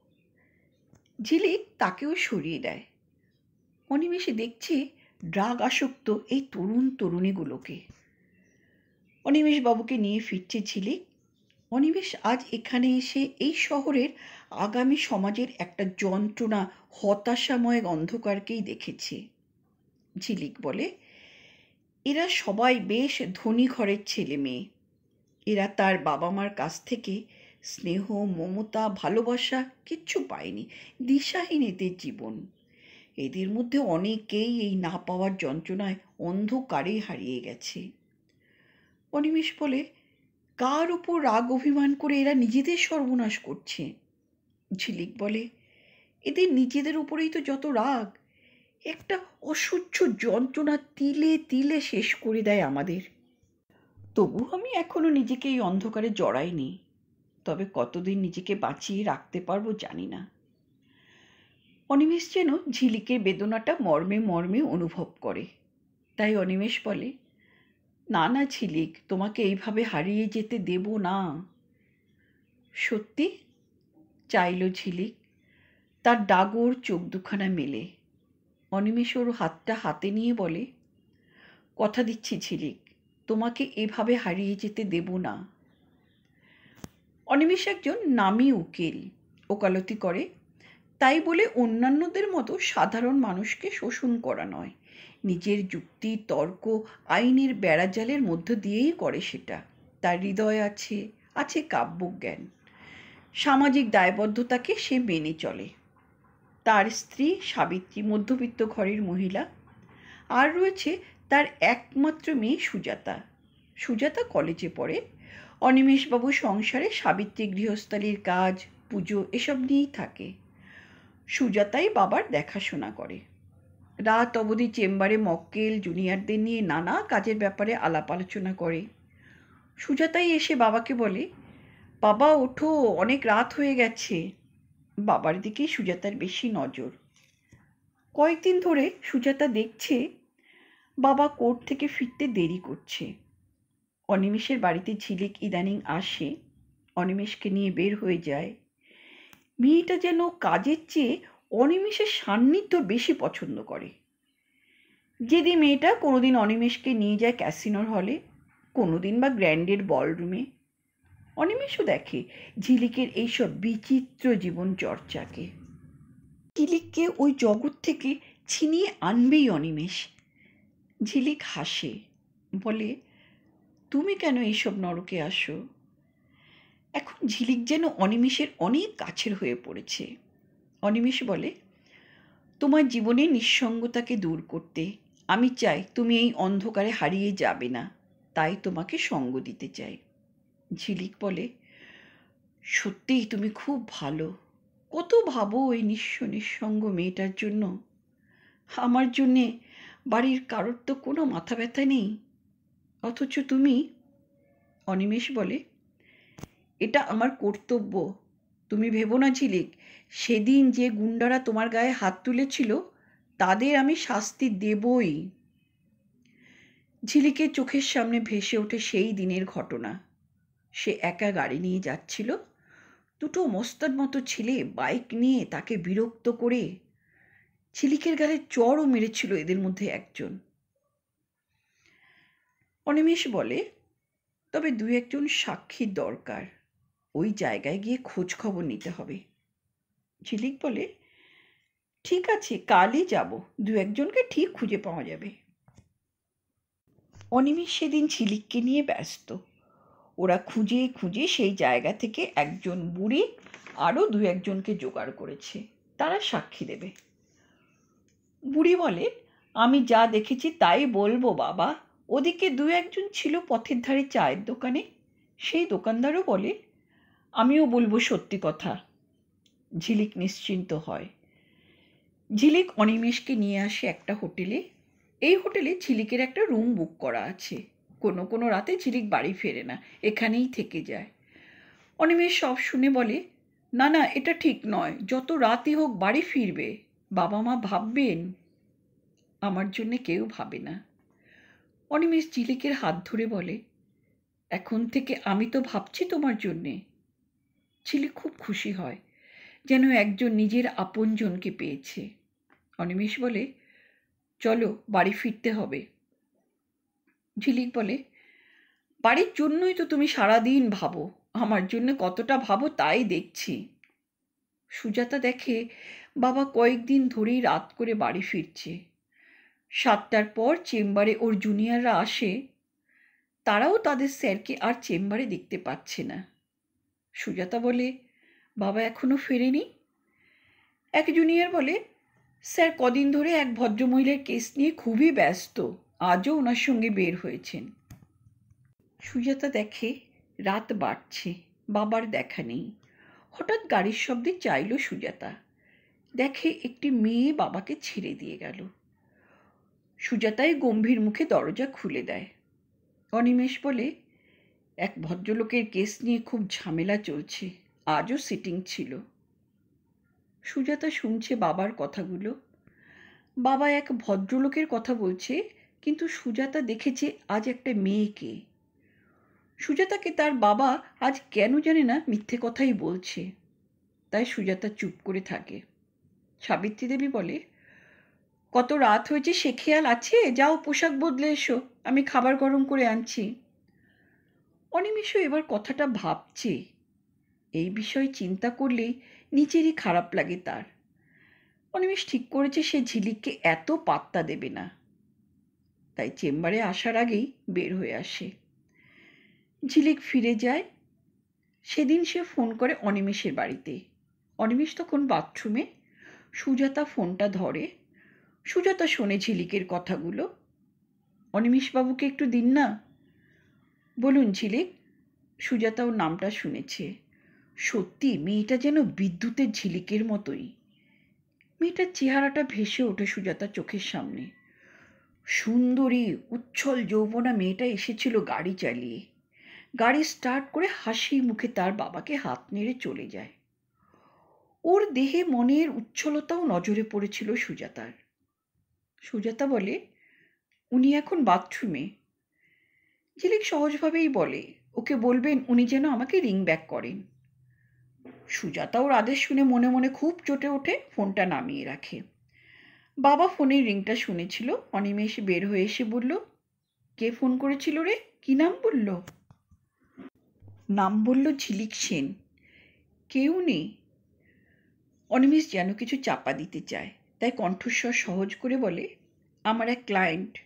ঝিলিক তাকেও সরিয়ে দেয়। অনিমেষে দেখছে ড্রাগ আসক্ত এই তরুণ তরুণীগুলোকে। অনিমেষ বাবুকে নিয়ে ফিরছে ঝিলিক অনিমেষ, আজ এখানে এসে এই শহরের আগামী সমাজের একটা যন্ত্রণা, হতাশাময় অন্ধকারকেই দেখেছে, ঝিলিক বলে। এরা সবাই বেশ ধনী ঘরের ছেলে মেয়ে। এরা তার বাবা মার কাছ থেকে স্নেহ, মমতা, ভালোবাসা কিচ্ছু পায়নি দিশাহীন এদের জীবন। এদের মধ্যে অনেকেই এই না পাওয়ার যন্ত্রণায় অন্ধকারে হারিয়ে গেছে। অনিমেষ বলে, কার উপর রাগ অভিমান করে এরা নিজেদের সর্বনাশ করছে? ঝিলিক বলে, এদের নিজেদের উপরেই তো যত রাগ, একটা অসহ্য যন্ত্রণা তিলে তিলে শেষ করে দেয় আমাদের। তবু আমি এখনও নিজেকে এই অন্ধকারে জড়াইনি, তবে কতদিন নিজেকে বাঁচিয়ে রাখতে পারব জানি না। অনিমেষ যেন ঝিলিকের বেদনাটা মর্মে মর্মে অনুভব করে। তাই অনিমেষ বলে, না না ঝিলিক, তোমাকে এইভাবে হারিয়ে যেতে দেব না। সত্যি? চাইল ঝিলিক। তার ডাগর চোখ দুখানা মেলে। অনিমেষ ওর হাতটা হাতে নিয়ে বলে, কথা দিচ্ছি ঝিলিক, তোমাকে এভাবে হারিয়ে যেতে দেব না। অনিমেষ একজন নামী উকিল, ওকালতি করে তাই বলে অন্যান্যদের মতো সাধারণ মানুষকে শোষণ করা নয়। নিজের যুক্তি, তর্ক, আইনের বেড়াজালের মধ্য দিয়েই করে সেটা। তার হৃদয় আছে আছে কাব্যজ্ঞান। সামাজিক দায়বদ্ধতাকে সে মেনে চলে। তার স্ত্রী সাবিত্রী মধ্যবিত্ত ঘরের মহিলা। আর রয়েছে তার একমাত্র মেয়ে সুজাতা। সুজাতা কলেজে পড়ে। অনিমেষবাবু সংসারে সাবিত্রী গৃহস্থালির কাজ, পুজো এসব নিয়েই থাকে। সুজাতাই বাবার দেখাশোনা করে। রাত অবধি চেম্বারে মক্কেল, জুনিয়রদের নিয়ে নানা কাজের ব্যাপারে আলাপ আলোচনা করে। সুজাতাই এসে বাবাকে বলে, বাবা, ওঠো, অনেক রাত হয়ে গেছে। বাবার দিকেই সুজাতার বেশি নজর। কয়েকদিন ধরে সুজাতা দেখছে, বাবা কোর্ট থেকে ফিরতে দেরি করছে। অনিমেষের বাড়িতে ঝিলিক ইদানিং আসে, অনিমেষকে নিয়ে বের হয়ে যায়। মেয়েটা যেন কাজের চেয়ে অনিমেষের সান্নিধ্য বেশি পছন্দ করে। যেদিন মেয়েটা কোনোদিন অনিমেষকে নিয়ে যায় ক্যাসিনোর হলে, কোনোদিন বা গ্র্যান্ডের বলরুমে, অনিমেষও দেখে ঝিলিকের এইসব বিচিত্র জীবন চর্চাকে ঝিলিককে ওই জগৎ থেকে ছিনিয়ে আনবেই অনিমেষ। ঝিলিক হাসে, বলে, তুমি কেন এইসব নরকে আসো? এখন ঝিলিক যেন অনিমেষের অনেক কাছের হয়ে পড়েছে। অনিমেষ বলে, তোমার জীবনে নিঃসঙ্গতাকে দূর করতে আমি চাই তুমি এই অন্ধকারে হারিয়ে যাবে না, তাই তোমাকে সঙ্গ দিতে চাই। ঝিলিক বলে, সত্যিই তুমি খুব ভালো। কত ভাবো ওই নিঃস্ব নিঃসঙ্গ মেয়েটার জন্য? আমার জন্যে বাড়ির কারোর তো কোনো মাথা ব্যথা নেই। অথচ তুমি? অনিমেষ বলে এটা আমার কর্তব্য। তুমি ভেবো না ঝিলিক, সেদিন যে গুন্ডারা তোমার গায়ে হাত তুলেছিল, তাদের আমি শাস্তি দেবই। ঝিলিকের চোখের সামনে ভেসে ওঠে সেই দিনের ঘটনা। সে একা গাড়ি নিয়ে যাচ্ছিল, দুটো মস্তার মতো ছেলে বাইক নিয়ে তাকে বিরক্ত করে। ঝিলিকের গালে চড়ও মেরেছিল এদের মধ্যে একজন। অনিমেষ বলে, তবে দু একজন সাক্ষীর দরকার। ওই জায়গায় গিয়ে খোঁজ খবর নিতে হবে। ঝিলিক বলে, ঠিক আছে, কালই যাব। দু একজনকে ঠিক খুঁজে পাওয়া যাবে। অনিমেষ সেদিন ঝিলিককে নিয়ে ব্যস্ত। ওরা খুঁজে খুঁজে সেই জায়গা থেকে একজন বুড়ি আরও দু একজনকে জোগাড় করেছে। তারা সাক্ষী দেবে। বুড়ি বলে, আমি যা দেখেছি তাই বলব বাবা। ওদিকে দু একজন ছিল পথের ধারে চায়ের দোকানে। সেই দোকানদারও বলে আমিও বলব সত্যি কথা। ঝিলিক নিশ্চিন্ত হয়। ঝিলিক অনিমেষকে নিয়ে আসে একটা হোটেলে। এই হোটেলে ঝিলিকের একটা রুম বুক করা আছে। কোনো কোনো রাতে ঝিলিক বাড়ি ফেরে না, এখানেই থেকে যায়। অনিমেষ সব শুনে বলে, না না, এটা ঠিক নয়। যত রাতই হোক বাড়ি ফিরবে। বাবা মা ভাববেন, আমার জন্যে কেউ ভাবে না। অনিমেষ ঝিলিকের হাত ধরে বলে, এখন থেকে আমি তো ভাবছি তোমার জন্যে। ঝিলিক খুব খুশি হয়, যেন একজন নিজের আপনজনকে পেয়েছে। অনিমেষ বলে, চলো বাড়ি ফিরতে হবে। ঝিলিক বলে, বাড়ির জন্যই তো তুমি সারাদিন ভাবো, আমার জন্য কতটা ভাবো তাই দেখছি। সুজাতা দেখে, বাবা কয়েকদিন ধরেই রাত করে বাড়ি ফিরছে। সাতটার পর চেম্বারে ওর জুনিয়ররা আসে, তারাও তাদের স্যারকে আর চেম্বারে দেখতে পাচ্ছে না। সুজাতা বলে, বাবা এখনও ফেরেনি? এক জুনিয়র বলে, স্যার, কদিন ধরে এক ভদ্রমহিলার কেস নিয়ে খুবই ব্যস্ত। আজও ওনার সঙ্গে বের হয়েছেন। সুজাতা দেখে, রাত বাড়ছে, বাবার দেখা নেই। হঠাৎ গাড়ির শব্দে চাইল সুজাতা। দেখে একটি মেয়ে বাবাকে ছেড়ে দিয়ে গেল। সুজাতাই গম্ভীর মুখে দরজা খুলে দেয়। অনিমেষ বলে এক ভদ্রলোকের কেস নিয়ে খুব ঝামেলা চলছে, আজও সিটিং ছিল। সুজাতা শুনছে বাবার কথাগুলো। বাবা এক ভদ্রলোকের কথা বলছে, কিন্তু সুজাতা দেখেছে আজ একটা মেয়েকে। সুজাতাকে তার বাবা আজ কেন জানে না মিথ্যে কথাই বলছে। তাই সুজাতা চুপ করে থাকে। সাবিত্রী দেবী বলে, কত রাত হয়েছে, সে খেয়াল আছে? যাও পোশাক বদলে এসো, আমি খাবার গরম করে আনছি। অনিমেষ এবার কথাটা ভাবছে। এই বিষয়ে চিন্তা করলেই নিজেরই খারাপ লাগে তার। অনিমেষ ঠিক করেছে সে ঝিলিককে এত পাত্তা দেবে না। তাই চেম্বারে আসার আগেই বের হয়ে আসে। ঝিলিক ফিরে যায়। সেদিন সে ফোন করে অনিমেষের বাড়িতে। অনিমেষ তখন বাথরুমে। সুজাতা ফোনটা ধরে। সুজাতা শোনে ঝিলিকের কথাগুলো। অনিমেষবাবুকে একটু দিন না। বলুন ঝিলিক সুজাতা ওর নামটা শুনেছে। সত্যি, মেয়েটা যেন বিদ্যুতের ঝিলিকের মতোই। মেয়েটার চেহারাটা ভেসে ওঠে সুজাতা চোখের সামনে। সুন্দরী, উচ্ছল, যৌবনা মেয়েটা এসেছিল গাড়ি চালিয়ে। গাড়ি স্টার্ট করে হাসি মুখে তার বাবাকে হাত নেড়ে চলে যায়। ওর দেহে মনের উচ্ছলতাও নজরে পড়েছিল সুজাতার। সুজাতা বলে, উনি এখন বাথরুমে ঝিলিক সহজভাবেই বলে, ওকে বলবেন উনি যেন আমাকে রিং ব্যাক করেন। সুজাতা ওর আদেশ শুনে মনে মনে খুব চটে ওঠে, ফোনটা নামিয়ে রাখে। বাবা ফোনের রিংটা শুনেছিল অনিমেষ বের হয়ে এসে বলল, কে ফোন করেছিল রে? কি নাম বলল? নাম বলল ঝিলিক সেন। কেউ নেই। অনিমেষ যেন কিছু চাপা দিতে চায়, তাই কণ্ঠস্বর সহজ করে বলে, আমার এক ক্লায়েন্ট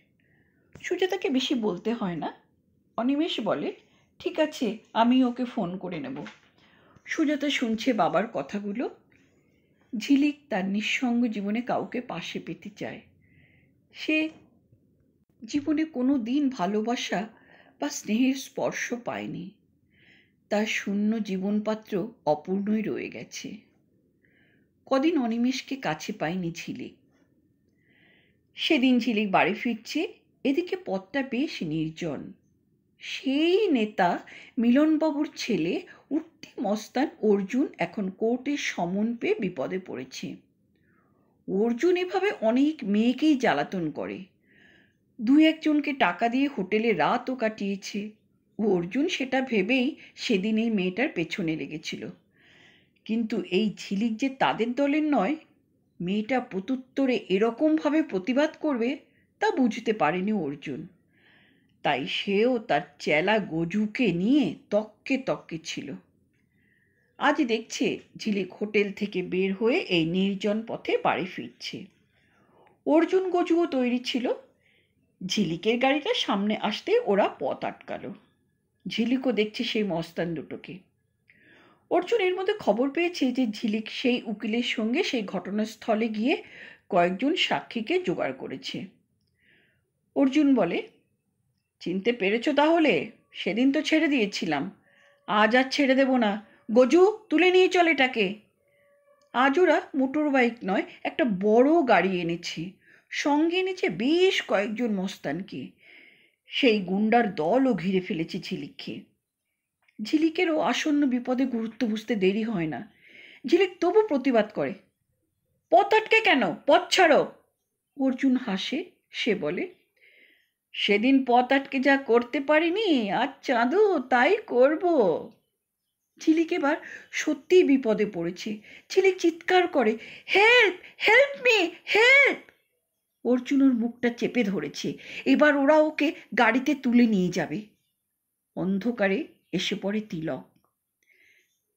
সুজাতাকে বেশি বলতে হয় না অনিমেষ বলে, ঠিক আছে, আমি ওকে ফোন করে নেব। সুজাতা শুনছে বাবার কথাগুলো। ঝিলিক তার নিঃসঙ্গ জীবনে কাউকে পাশে পেতে চায়। সে জীবনে কোনো দিন ভালোবাসা বা স্নেহের স্পর্শ পায়নি। তার শূন্য জীবনপাত্র অপূর্ণই রয়ে গেছে। কদিন অনিমেষকে কাছে পায়নি ঝিলিক। সেদিন ঝিলিক বাড়ি ফিরছে, এদিকে পথটা বেশ নির্জন। সেই নেতা মিলনবাবুর ছেলে উঠতি মস্তান অর্জুন এখন কোর্টের সমন পেয়ে বিপদে পড়েছে। অর্জুন এভাবে অনেক মেয়েকেই জ্বালাতন করে। দু একজনকে টাকা দিয়ে হোটেলে রাতও কাটিয়েছে। অর্জুন সেটা ভেবেই সেদিন এই মেয়েটার পেছনে লেগেছিল। কিন্তু এই ঝিলিক যে তাদের দলের নয়, মেয়েটা প্রত্যুত্তরে এরকমভাবে প্রতিবাদ করবে তা বুঝতে পারেনি অর্জুন। তাই সেও তার চেলা গজুকে নিয়ে তককে তককে ছিল। আজ দেখছে ঝিলিক হোটেল থেকে বের হয়ে এই নির্জন পথে বাড়ি ফিরছে। অর্জুন গজুও তৈরি ছিল। ঝিলিকের গাড়িটা সামনে আসতে ওরা পথ আটকালো। ঝিলিকও দেখছে সেই মস্তান দুটোকে। অর্জুন এর মধ্যে খবর পেয়েছে যে ঝিলিক সেই উকিলের সঙ্গে সেই ঘটনাস্থলে গিয়ে কয়েকজন সাক্ষীকে জোগাড় করেছে। অর্জুন বলে চিনতে পেরেছ তাহলে? সেদিন তো ছেড়ে দিয়েছিলাম। আজ আর ছেড়ে দেব না। গজু, তুলে নিয়ে চল এটাকে। আজ ওরা মোটর বাইক নয়, একটা বড় গাড়ি এনেছে। সঙ্গে এনেছে বেশ কয়েকজন মস্তানকে। সেই গুন্ডার দলও ঘিরে ফেলেছে ঝিলিককে। ঝিলিকেরও আসন্ন বিপদে গুরুত্ব বুঝতে দেরি হয় না। ঝিলিক তবু প্রতিবাদ করে। পথ আটকে কেন? পথ ছাড়ো। অর্জুন হাসে, সে বলে সেদিন পথ আটকে যা করতে পারিনি আর চাঁদু তাই করব। ঝিলিক এবার সত্যিই বিপদে পড়েছে। ঝিলিক চিৎকার করে help help me help Arjun ওর মুখটা চেপে ধরেছে। এবার ওরা ওকে গাড়িতে তুলে নিয়ে যাবে। অন্ধকারে এসে পড়ে তিলক।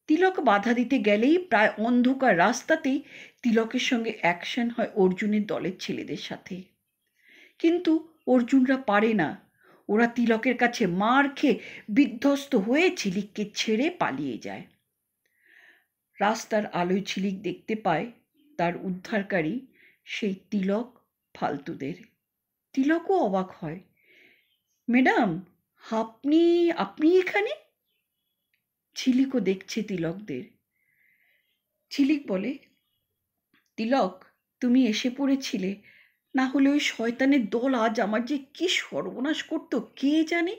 তিলক বাধা দিতে গেলেই প্রায় অন্ধকার রাস্তাতেই তিলকের সঙ্গে অ্যাকশন হয় অর্জুনের দলের ছেলেদের সাথে। কিন্তু অর্জুনরা পারে না। ওরা তিলকের কাছে মার খেয়ে বিধ্বস্ত হয়ে ঝিলিককে ছেড়ে পালিয়ে যায়। রাস্তার আলোয় ঝিলিক দেখতে পায় তার উদ্ধারকারী সেই তিলক ফালতুদের। তিলকও অবাক হয়। ম্যাডাম, আপনি আপনি এখানে? ঝিলিকও দেখছে তিলকদের। ঝিলিক বলে, তিলক, তুমি এসে পড়েছিলে। না হলে ওই শয়তানের দল আজ আমার যে কি সর্বনাশ করত, কে জানে?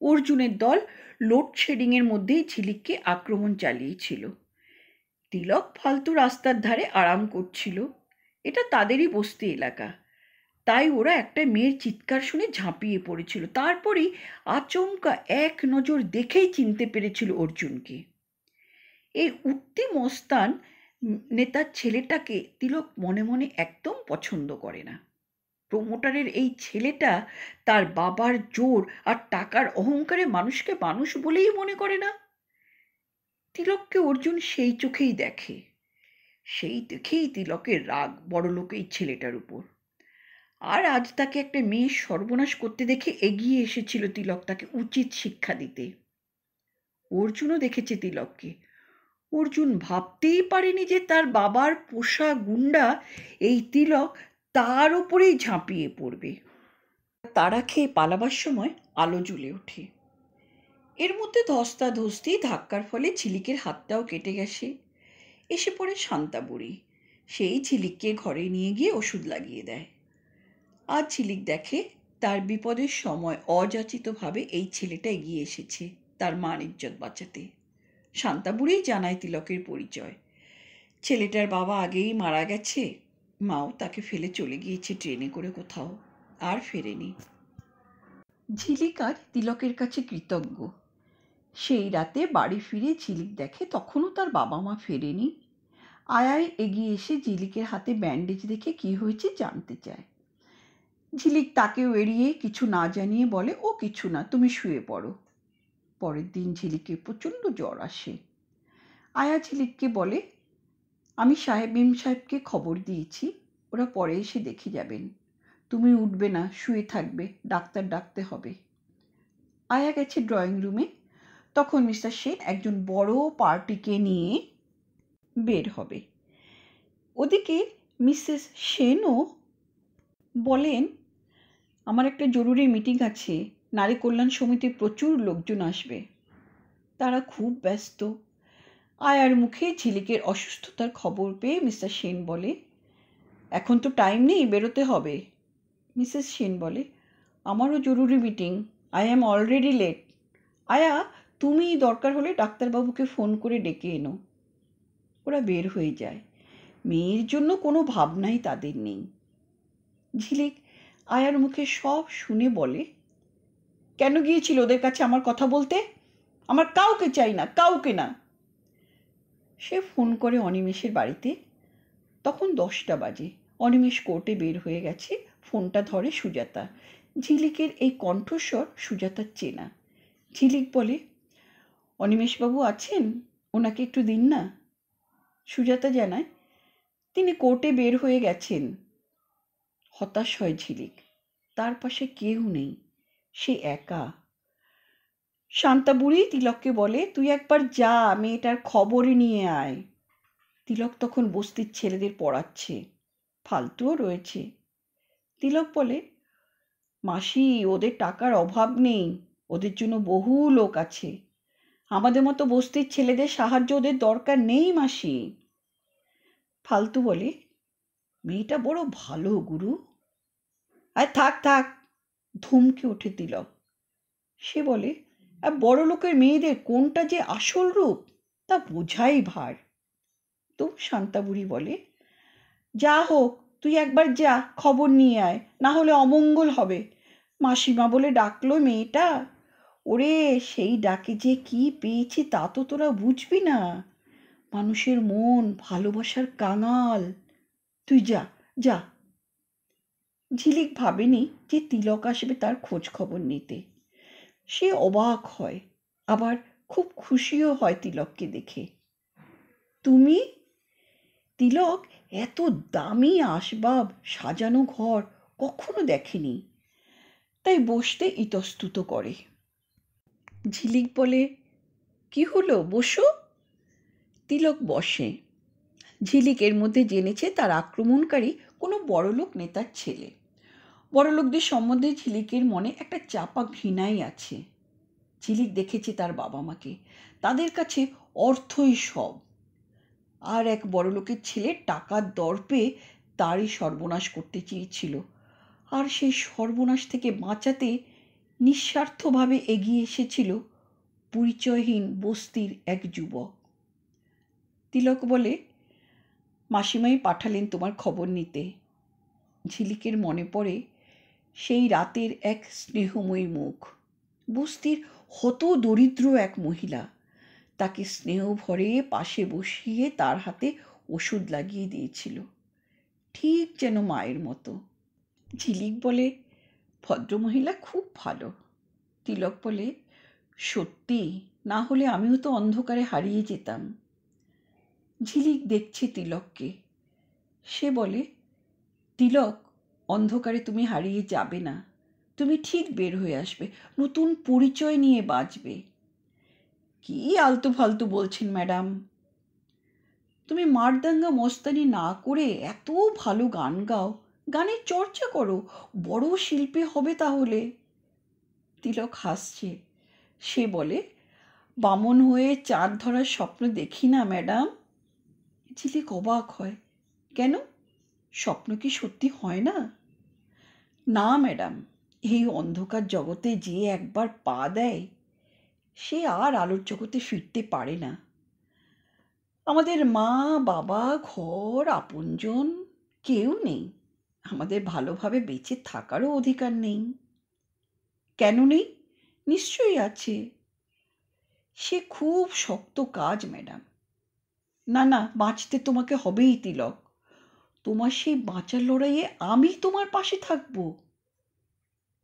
অর্জুনের দল লোডশেডিংয়ের মধ্যেই ঝিলিককে আক্রমণ চালিয়েছিল। তিলক ফালতু রাস্তার ধারে আরাম করছিল। এটা তাদেরই বস্তি এলাকা। তাই ওরা একটা মেয়ের চিৎকার শুনে ঝাঁপিয়ে পড়েছিল। তারপরেই আচমকা এক নজর দেখেই চিনতে পেরেছিল অর্জুনকে। এই উঠতি মস্তান নেতার ছেলেটাকে তিলক মনে মনে একদম পছন্দ করে না। প্রমোটারের এই ছেলেটা তার বাবার জোর আর টাকার অহংকারে মানুষকে মানুষ বলেই মনে করে না। তিলককে অর্জুন সেই চোখেই দেখে। সেই দেখেই তিলকের রাগ বড় লোক এই ছেলেটার উপর। আর আজ তাকে একটা মেয়ের সর্বনাশ করতে দেখে এগিয়ে এসেছিল তিলক তাকে উচিত শিক্ষা দিতে। অর্জুনও দেখেছে তিলককে। অর্জুন ভাবতেই পারেনি যে তার বাবার পোষা গুন্ডা এই তিলক তার ওপরেই ঝাঁপিয়ে পড়বে। তারা খেয়ে পালাবার সময় আলো জ্বলে ওঠে। এর মধ্যে ধস্তা ধস্তি ধাক্কার ফলে ঝিলিকের হাতটাও কেটে গেছে। এসে পড়ে শান্তা বুড়ি সেই ঝিলিককে ঘরে নিয়ে গিয়ে ওষুধ লাগিয়ে দেয়। আর ঝিলিক দেখে তার বিপদের সময় অযাচিতভাবে এই ছেলেটা এগিয়ে এসেছে, তার মান ইজ্জত বাঁচাতে। শান্তা বুড়ি জানায় তিলকের পরিচয়। ছেলেটার বাবা আগেই মারা গেছে। মাও তাকে ফেলে চলে গিয়েছে ট্রেনে করে কোথাও, আর ফেরেনি। ঝিলিক আর তিলকের কাছে কৃতজ্ঞ। সেই রাতে বাড়ি ফিরে ঝিলিক দেখে তখনও তার বাবা মা ফেরেনি। আয়াই এগিয়ে এসে ঝিলিকের হাতে ব্যান্ডেজ দেখে কি হয়েছে জানতে চায়। ঝিলিক তাকেও এড়িয়ে কিছু না জানিয়ে বলে, ও কিছু না, তুমি শুয়ে পড়ো। পরের দিন ঝিলিকের প্রচণ্ড জ্বর আসে। আয়া ঝিলিককে বলে, আমি সাহেব মিম সাহেবকে খবর দিয়েছি। ওরা পরে এসে দেখে যাবেন। তুমি উঠবে না, শুয়ে থাকবে, ডাক্তার ডাকতে হবে। আয়া গেছে ড্রয়িং রুমে। তখন মিস্টার সেন একজন বড় পার্টিকে নিয়ে বের হবে। ওদিকে মিসেস সেনও বলেন, আমার একটা জরুরি মিটিং আছে। নারী কল্যাণ সমিতি প্রচুর লোকজন আসবে। তারা খুব ব্যস্ত। আয়ার মুখে ঝিলিকের অসুস্থতার খবর পেয়ে মিস্টার সেন বলে, এখন তো টাইম নেই, বেরোতে হবে। মিসেস সেন বলে, আমারও জরুরি meeting. I am already late. আয়া, তুমি দরকার হলে ডাক্তারবাবুকে ফোন করে ডেকে এনো। ওরা বের হয়ে যায়। মেয়ের জন্য কোনো ভাবনাই তাদের নেই। ঝিলিক আয়ার মুখে সব শুনে বলে কেন গিয়েছিল ওদের কাছে আমার কথা বলতে? আমার কাউকে চাই না, কাউকে না। সে ফোন করে অনিমেষের বাড়িতে। তখন দশটা বাজে। অনিমেষ কোর্টে বের হয়ে গেছে। ফোনটা ধরে সুজাতা। ঝিলিকের এই কণ্ঠস্বর সুজাতার চেনা। ঝিলিক বলে, অনিমেষবাবু আছেন? ওনাকে একটু দিন না? সুজাতা জানায়, তিনি কোর্টে বের হয়ে গেছেন। হতাশ হয় ঝিলিক। তার পাশে কেউ নেই। সে একা। শান্তা বুড়ি তিলককে বলে, তুই একবার যা মেয়েটার খবর নিয়ে আয়। তিলক তখন বস্তির ছেলেদের পড়াচ্ছে, ফালতুও রয়েছে। তিলক বলে, মাসি, ওদের টাকার অভাব নেই, ওদের জন্য বহু লোক আছে। আমাদের মতো বস্তির ছেলেদের সাহায্য ওদের দরকার নেই, মাসি। ফালতু বলে, মেয়েটা বড় ভালো, গুরু। আর থাক থাক ধুমকে ওঠে তিলক সে বলে, আর বড় লোকের মেয়েদের কোনটা যে আসল রূপ, তা বোঝাই ভার। তো শান্তাবুড়ি বলে, যা হোক, তুই একবার যা, খবর নিয়ে আয়, না হলে অমঙ্গল হবে। মাসিমা বলে ডাকলো মেয়েটা, ওরে, সেই ডাকে যে কি পেয়েছি তা তো তোরা বুঝবি না। মানুষের মন, ভালোবাসার কাঙাল। তুই যা যা ঝিলিক ভাবেনি যে তিলক আসবে তার খোঁজ খবর নিতে। সে অবাক হয়, আবার খুব খুশিও হয় তিলককে দেখে। তুমি? তিলক, এত দামি আসবাব সাজানো ঘর কখনো দেখেনি, তাই বসতে ইতস্তুত করে। ঝিলিক বলে, কি হলো, বসো। তিলক বসে। ঝিলিক এর মধ্যে জেনেছে তার আক্রমণকারী কোনো বড়লোক নেতার ছেলে। বড়লোকদের সম্বন্ধে ঝিলিকের মনে একটা চাপা ঘৃণাই আছে। ঝিলিক দেখেছে তার বাবা মাকে তাদের কাছে অর্থই সব। আর এক বড়লোকের ছেলে টাকার দর্পে তারই সর্বনাশ করতে চেয়েছিল। আর সেই সর্বনাশ থেকে বাঁচাতে নিঃস্বার্থভাবে এগিয়ে এসেছিল পরিচয়হীন বস্তির এক যুবক। তিলক বলে, মাসিমাই পাঠালেন তোমার খবর নিতে। ঝিলিকের মনে পড়ে সেই রাতের এক স্নেহময়ী মুখ। বস্তির হত দরিদ্র এক মহিলা। তাকে স্নেহ ভরে পাশে বসিয়ে তার হাতে ওষুধ লাগিয়ে দিয়েছিল। ঠিক যেন মায়ের মতো। ঝিলিক বলে ভদ্রমহিলা খুব ভালো। তিলক বলে, সত্যি, না হলে আমিও তো অন্ধকারে হারিয়ে যেতাম। ঝিলিক দেখছে তিলককে। সে বলে, তিলক অন্ধকারে তুমি হারিয়ে যাবে না। তুমি ঠিক বের হয়ে আসবে, নতুন পরিচয় নিয়ে বাঁচবে। কি আলতু ফালতু বলছেন ম্যাডাম? তুমি মারদাঙ্গা মস্তানি না করে এত ভালো গান গাও, গানের চর্চা করো, বড় শিল্পী হবে তাহলে। তিলক হাসছে। সে বলে, বামন হয়ে চাঁদ ধরার স্বপ্ন দেখি না ম্যাডাম। ঝিলিক অবাক হয়। কেন? স্বপ্ন কি সত্যি হয় না? না, ম্যাডাম। এই অন্ধকার জগতে যে একবার পা দেয়, সে আর আলোর জগতে ফিরতে পারে না। আমাদের মা, বাবা, ঘর, আপনজন কেউ নেই। আমাদের ভালোভাবে বেঁচে থাকারও অধিকার নেই। কেন নেই? নিশ্চয়ই আছে। সে খুব শক্ত কাজ, ম্যাডাম। না না, বাঁচতে তোমাকে হবেই তিলক। তোমার সেই বাঁচার লড়াইয়ে আমি তোমার পাশে থাকব।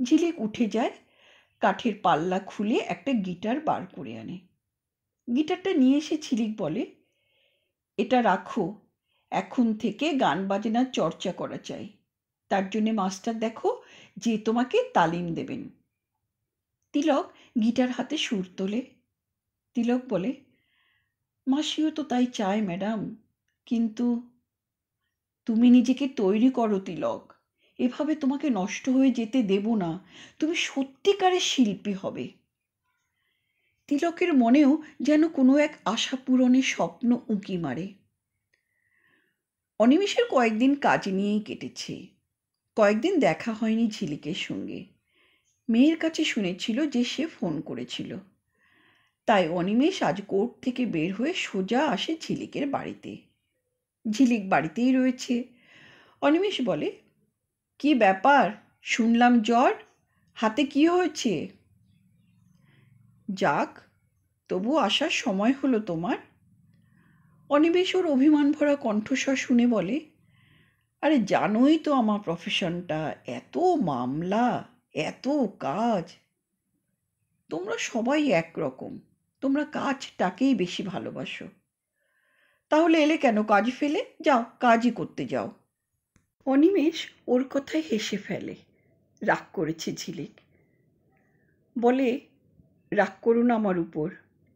ঝিলিক উঠে যায়, কাঠের পাল্লা খুলে একটা গিটার বার করে আনে। গিটারটা নিয়ে এসে ঝিলিক বলে, এটা রাখো, এখন থেকে গান বাজনার চর্চা করা চাই। তার জন্যে মাস্টার দেখো যে তোমাকে তালিম দেবেন। তিলক গিটার হাতে সুর তোলে। তিলক বলে, মাসিও তো তাই চায়, ম্যাডাম। কিন্তু তুমি নিজেকে তৈরি করো তিলক। এভাবে তোমাকে নষ্ট হয়ে যেতে দেব না। তুমি সত্যিকারের শিল্পী হবে। তিলকের মনেও যেন কোনো এক আশা পূরণের স্বপ্ন উঁকি মারে। অনিমেষের কয়েকদিন কাজ নিয়েই কেটেছে। কয়েকদিন দেখা হয়নি ঝিলিকের সঙ্গে। মেয়ের কাছে শুনেছিল যে সে ফোন করেছিল। তাই অনিমেষ আজ কোর্ট থেকে বের হয়ে সোজা আসে ঝিলিকের বাড়িতে। ঝিলিক বাড়িতেই রয়েছে। অনিমেষ বলে, কি ব্যাপার? শুনলাম জ্বর। হাতে কি হয়েছে? যাক, তবু আসার সময় হলো তোমার। অনিমেষ ওর অভিমান ভরা কণ্ঠস্বর শুনে বলে, আরে জানোই তো আমার প্রফেশনটা এত মামলা, এত কাজ। তোমরা সবাই একরকম, তোমরা কাজটাকেই বেশি ভালোবাসো। তাহলে এলে কেন কাজ ফেলে? যাও, কাজই করতে যাও। অনিমেষ ওর কথায় হেসে ফেলে। রাগ করেছে ঝিলিক। বলে, রাগ করুন আমার উপর।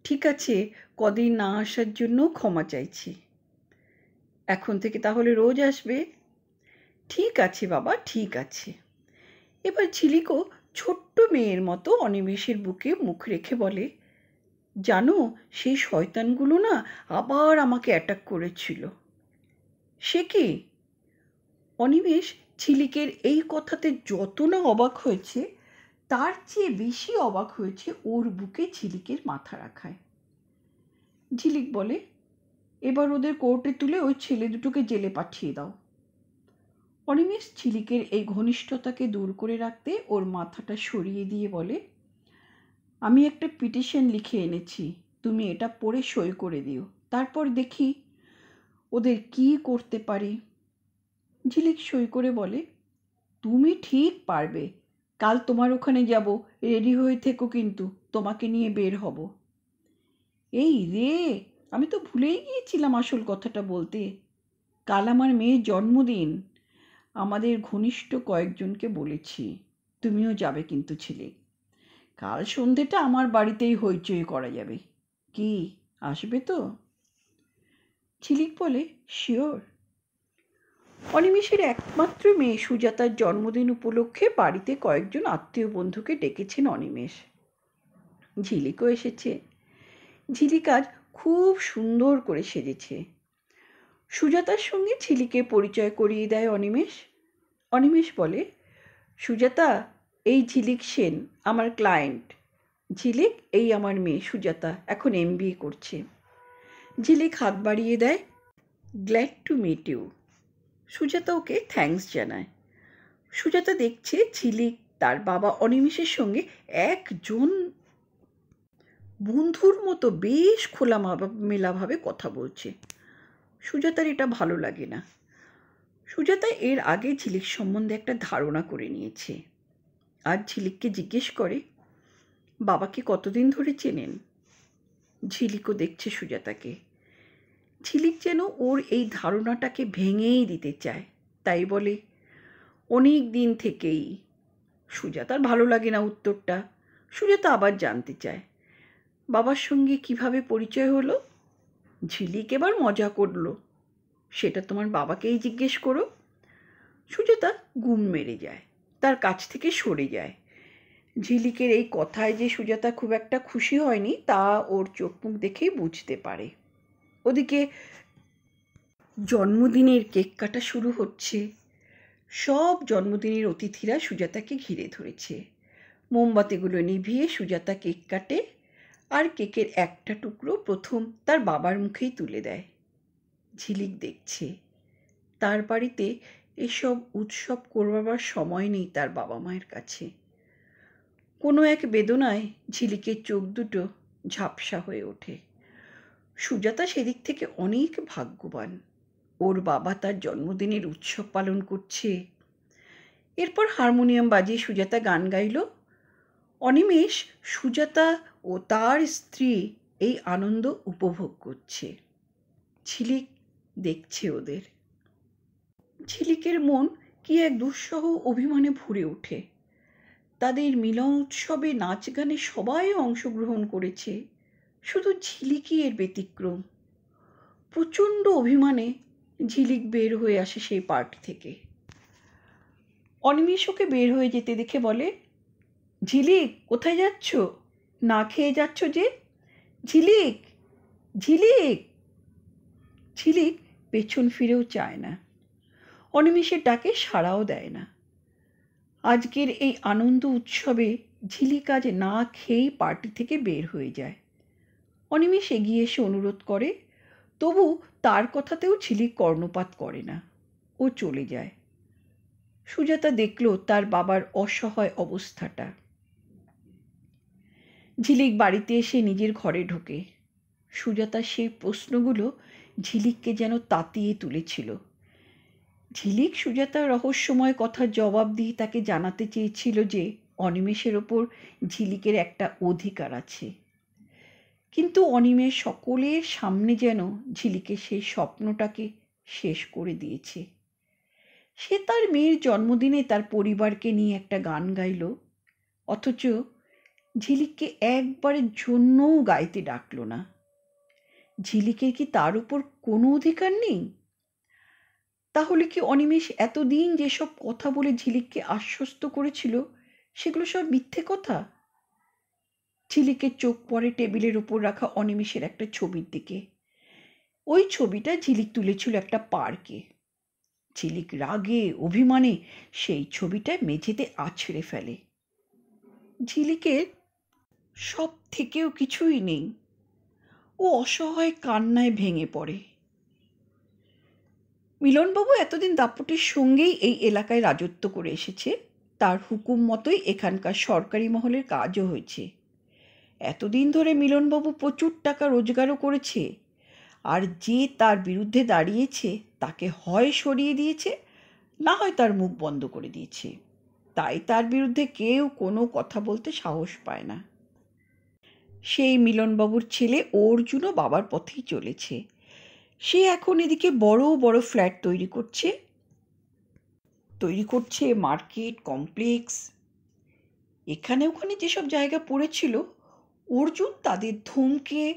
ঠিক আছে, কদিন না আসার জন্য ক্ষমা চাইছি। এখন থেকে তাহলে রোজ আসবে? ঠিক আছে বাবা, ঠিক আছে। এবার ঝিলিকও ছোট্ট মেয়ের মতো অনিমেষের বুকে মুখ রেখে বলে জানো, সেই শয়তানগুলো না আবার আমাকে অ্যাটাক করেছিল। সে কি? অনিমেষ ছিলিকের এই কথাতে যত না অবাক হয়েছে, তার চেয়ে বেশি অবাক হয়েছে ওর বুকে ঝিলিকের মাথা রাখায়। ঝিলিক বলে, এবার ওদের কোর্টে তুলে ওই ছেলে দুটোকে জেলে পাঠিয়ে দাও। অনিমেষ ঝিলিকের এই ঘনিষ্ঠতাকে দূর করে রাখতে ওর মাথাটা সরিয়ে দিয়ে বলে আমি একটা পিটিশন লিখে এনেছি। তুমি এটা পড়ে সই করে দিও। তারপর দেখি ওদের কি করতে পারি। ঝিলিক সই করে বলে, তুমি ঠিক পারবে। কাল তোমার ওখানে যাব, রেডি হয়ে থেকো কিন্তু, তোমাকে নিয়ে বের হব। এই রে, আমি তো ভুলেই গিয়েছিলাম আসল কথাটা বলতে। কাল আমার মেয়ের জন্মদিন। আমাদের ঘনিষ্ঠ কয়েকজনকে বলেছি। তুমিও যাবে কিন্তু ছিলে কাল সন্ধেটা আমার বাড়িতেই হইচই করা যাবে। কি, আসবে তো? ঝিলিক বলে, শিওর। অনিমেষের একমাত্র মেয়ে সুজাতার জন্মদিন উপলক্ষে বাড়িতে কয়েকজন আত্মীয় বন্ধুকে ডেকেছেন অনিমেষ। ঝিলিকও এসেছে। ঝিলিক আজ খুব সুন্দর করে সেজেছে। সুজাতার সঙ্গে ঝিলিকে পরিচয় করিয়ে দেয় অনিমেষ। অনিমেষ বলে, সুজাতা এই ঝিলিক সেন আমার ক্লায়েন্ট। ঝিলিক এই আমার মেয়ে সুজাতা, এখন এম করছে। ঝিলিক হাত বাড়িয়ে দেয় glad to meet you Sujata okay thanks জানায়। সুজাতা দেখছে ঝিলিক তার বাবা অনিমেষের সঙ্গে একজন বন্ধুর মতো বেশ খোলা মেলাভাবে কথা বলছে। সুজাতার এটা ভালো লাগে না। সুজাতা এর আগে ঝিলিক সম্বন্ধে একটা ধারণা করে নিয়েছে। আর ঝিলিককে জিজ্ঞেস করে, বাবাকে কতদিন ধরে চেনেন? ঝিলিকও দেখছে সুজাতাকে। ঝিলিক যেন ওর এই ধারণাটাকে ভেঙেই দিতে চায়। তাই বলে, অনেক দিন থেকেই সুজাতার ভালো লাগে না উত্তরটা। সুজাতা আবার জানতে চায়, বাবার সঙ্গে কীভাবে পরিচয় হলো? ঝিলিক এবার মজা করল। সেটা তোমার বাবাকেই জিজ্ঞেস করো। সুজাতা গুম মেরে যায়। তার কাছ থেকে সরে যায়। ঝিলিকের এই কথায় যে সুজাতা খুব একটা খুশি হয়নি, তা ওর চোখ মুখ দেখেই বুঝতে পারে। ওদিকে জন্মদিনের কেক কাটা শুরু হচ্ছে। সব জন্মদিনের অতিথিরা সুজাতাকে ঘিরে ধরেছে। মোমবাতিগুলো নিভিয়ে সুজাতা কেক কাটে আর কেকের একটা টুকরো প্রথম তার বাবার মুখেই তুলে দেয়। ঝিলিক দেখছে। তার বাড়িতে এসব উৎসব করবার সময় নেই তার বাবা মায়ের কাছে। কোনো এক বেদনায় ঝিলিকের চোখ দুটো ঝাপসা হয়ে ওঠে। সুজাতা সেদিক থেকে অনেক ভাগ্যবান। ওর বাবা তার জন্মদিনের উৎসব পালন করছে। এরপর হারমোনিয়াম বাজিয়ে সুজাতা গান গাইল। অনিমেষ, সুজাতা ও তার স্ত্রী এই আনন্দ উপভোগ করছে। ঝিলিক দেখছে ওদের। ঝিলিকের মন কি এক দুঃসহ অভিমানে ভরে ওঠে। তাদের মিলন উৎসবে নাচ গানে সবাই অংশগ্রহণ করেছে, শুধু ঝিলিকই এর ব্যতিক্রম। প্রচণ্ড অভিমানে ঝিলিক বের হয়ে আসে সেই পার্টি থেকে। অনিমেষ ওকে বের হয়ে যেতে দেখে বলে, ঝিলিক, কোথায় যাচ্ছ? না খেয়ে যাচ্ছ যে? ঝিলিক ঝিলিক! ঝিলিক পেছন ফিরেও চায় না। অনিমেষের ডাকে সাড়াও দেয় না। আজকের এই আনন্দ উৎসবে ঝিলিক আজ না খেয়েই পার্টি থেকে বের হয়ে যায়। অনিমেষ এগিয়ে এসে অনুরোধ করে, তবু তার কথাতেও ঝিলিক কর্ণপাত করে না। ও চলে যায়। সুজাতা দেখল তার বাবার অসহায় অবস্থাটা। ঝিলিক বাড়িতে এসে নিজের ঘরে ঢোকে। সুজাতা সেই প্রশ্নগুলো ঝিলিককে যেন তাতিয়ে তুলেছিল। ঝিলিক সুজাতার রহস্যময় কথার জবাব দিয়ে তাকে জানাতে চেয়েছিল যে অনিমেষের ওপর ঝিলিকের একটা অধিকার আছে। কিন্তু অনিমেষ সকলের সামনে যেন ঝিলিকের সেই স্বপ্নটাকে শেষ করে দিয়েছে। সে তার মেয়ের জন্মদিনে তার পরিবারকে নিয়ে একটা গান গাইল, অথচ ঝিলিককে একবারের জন্যও গাইতে ডাকল না। ঝিলিকের কি তার উপর কোনো অধিকার নেই? তাহলে কি অনিমেষ এতদিন যেসব কথা বলে ঝিলিককে আশ্বস্ত করেছিল, সেগুলো সব মিথ্যে কথা? ঝিলিকের চোখ পড়ে টেবিলের ওপর রাখা অনিমেষের একটা ছবির দিকে। ওই ছবিটা ঝিলিক তুলেছিল একটা পার্কে। ঝিলিক রাগে, অভিমানে সেই ছবিটা মেঝেতে আছড়ে ফেলে। ঝিলিকের সব থেকেও কিছুই নেই। ও অসহায় কান্নায় ভেঙে পড়ে। মিলনবাবু এতদিন দাপটের সঙ্গেই এই এলাকায় রাজত্ব করে এসেছে। তার হুকুম মতোই এখানকার সরকারি মহলের কাজও হয়েছে। এতদিন ধরে মিলনবাবু প্রচুর টাকা রোজগারও করেছে। আর যে তার বিরুদ্ধে দাঁড়িয়েছে, তাকে হয় সরিয়ে দিয়েছে, না হয় তার মুখ বন্ধ করে দিয়েছে। তাই তার বিরুদ্ধে কেউ কোনো কথা বলতে সাহস পায় না। সেই মিলনবাবুর ছেলে অর্জুনও বাবার পথেই চলেছে। সে এখন এদিকে বড় বড় ফ্ল্যাট তৈরি করছে। তৈরি করছে মার্কেট, কমপ্লেক্স। এখানে, ওখানে যেসব জায়গা পড়েছিল, অর্জুন তাদের ধমকে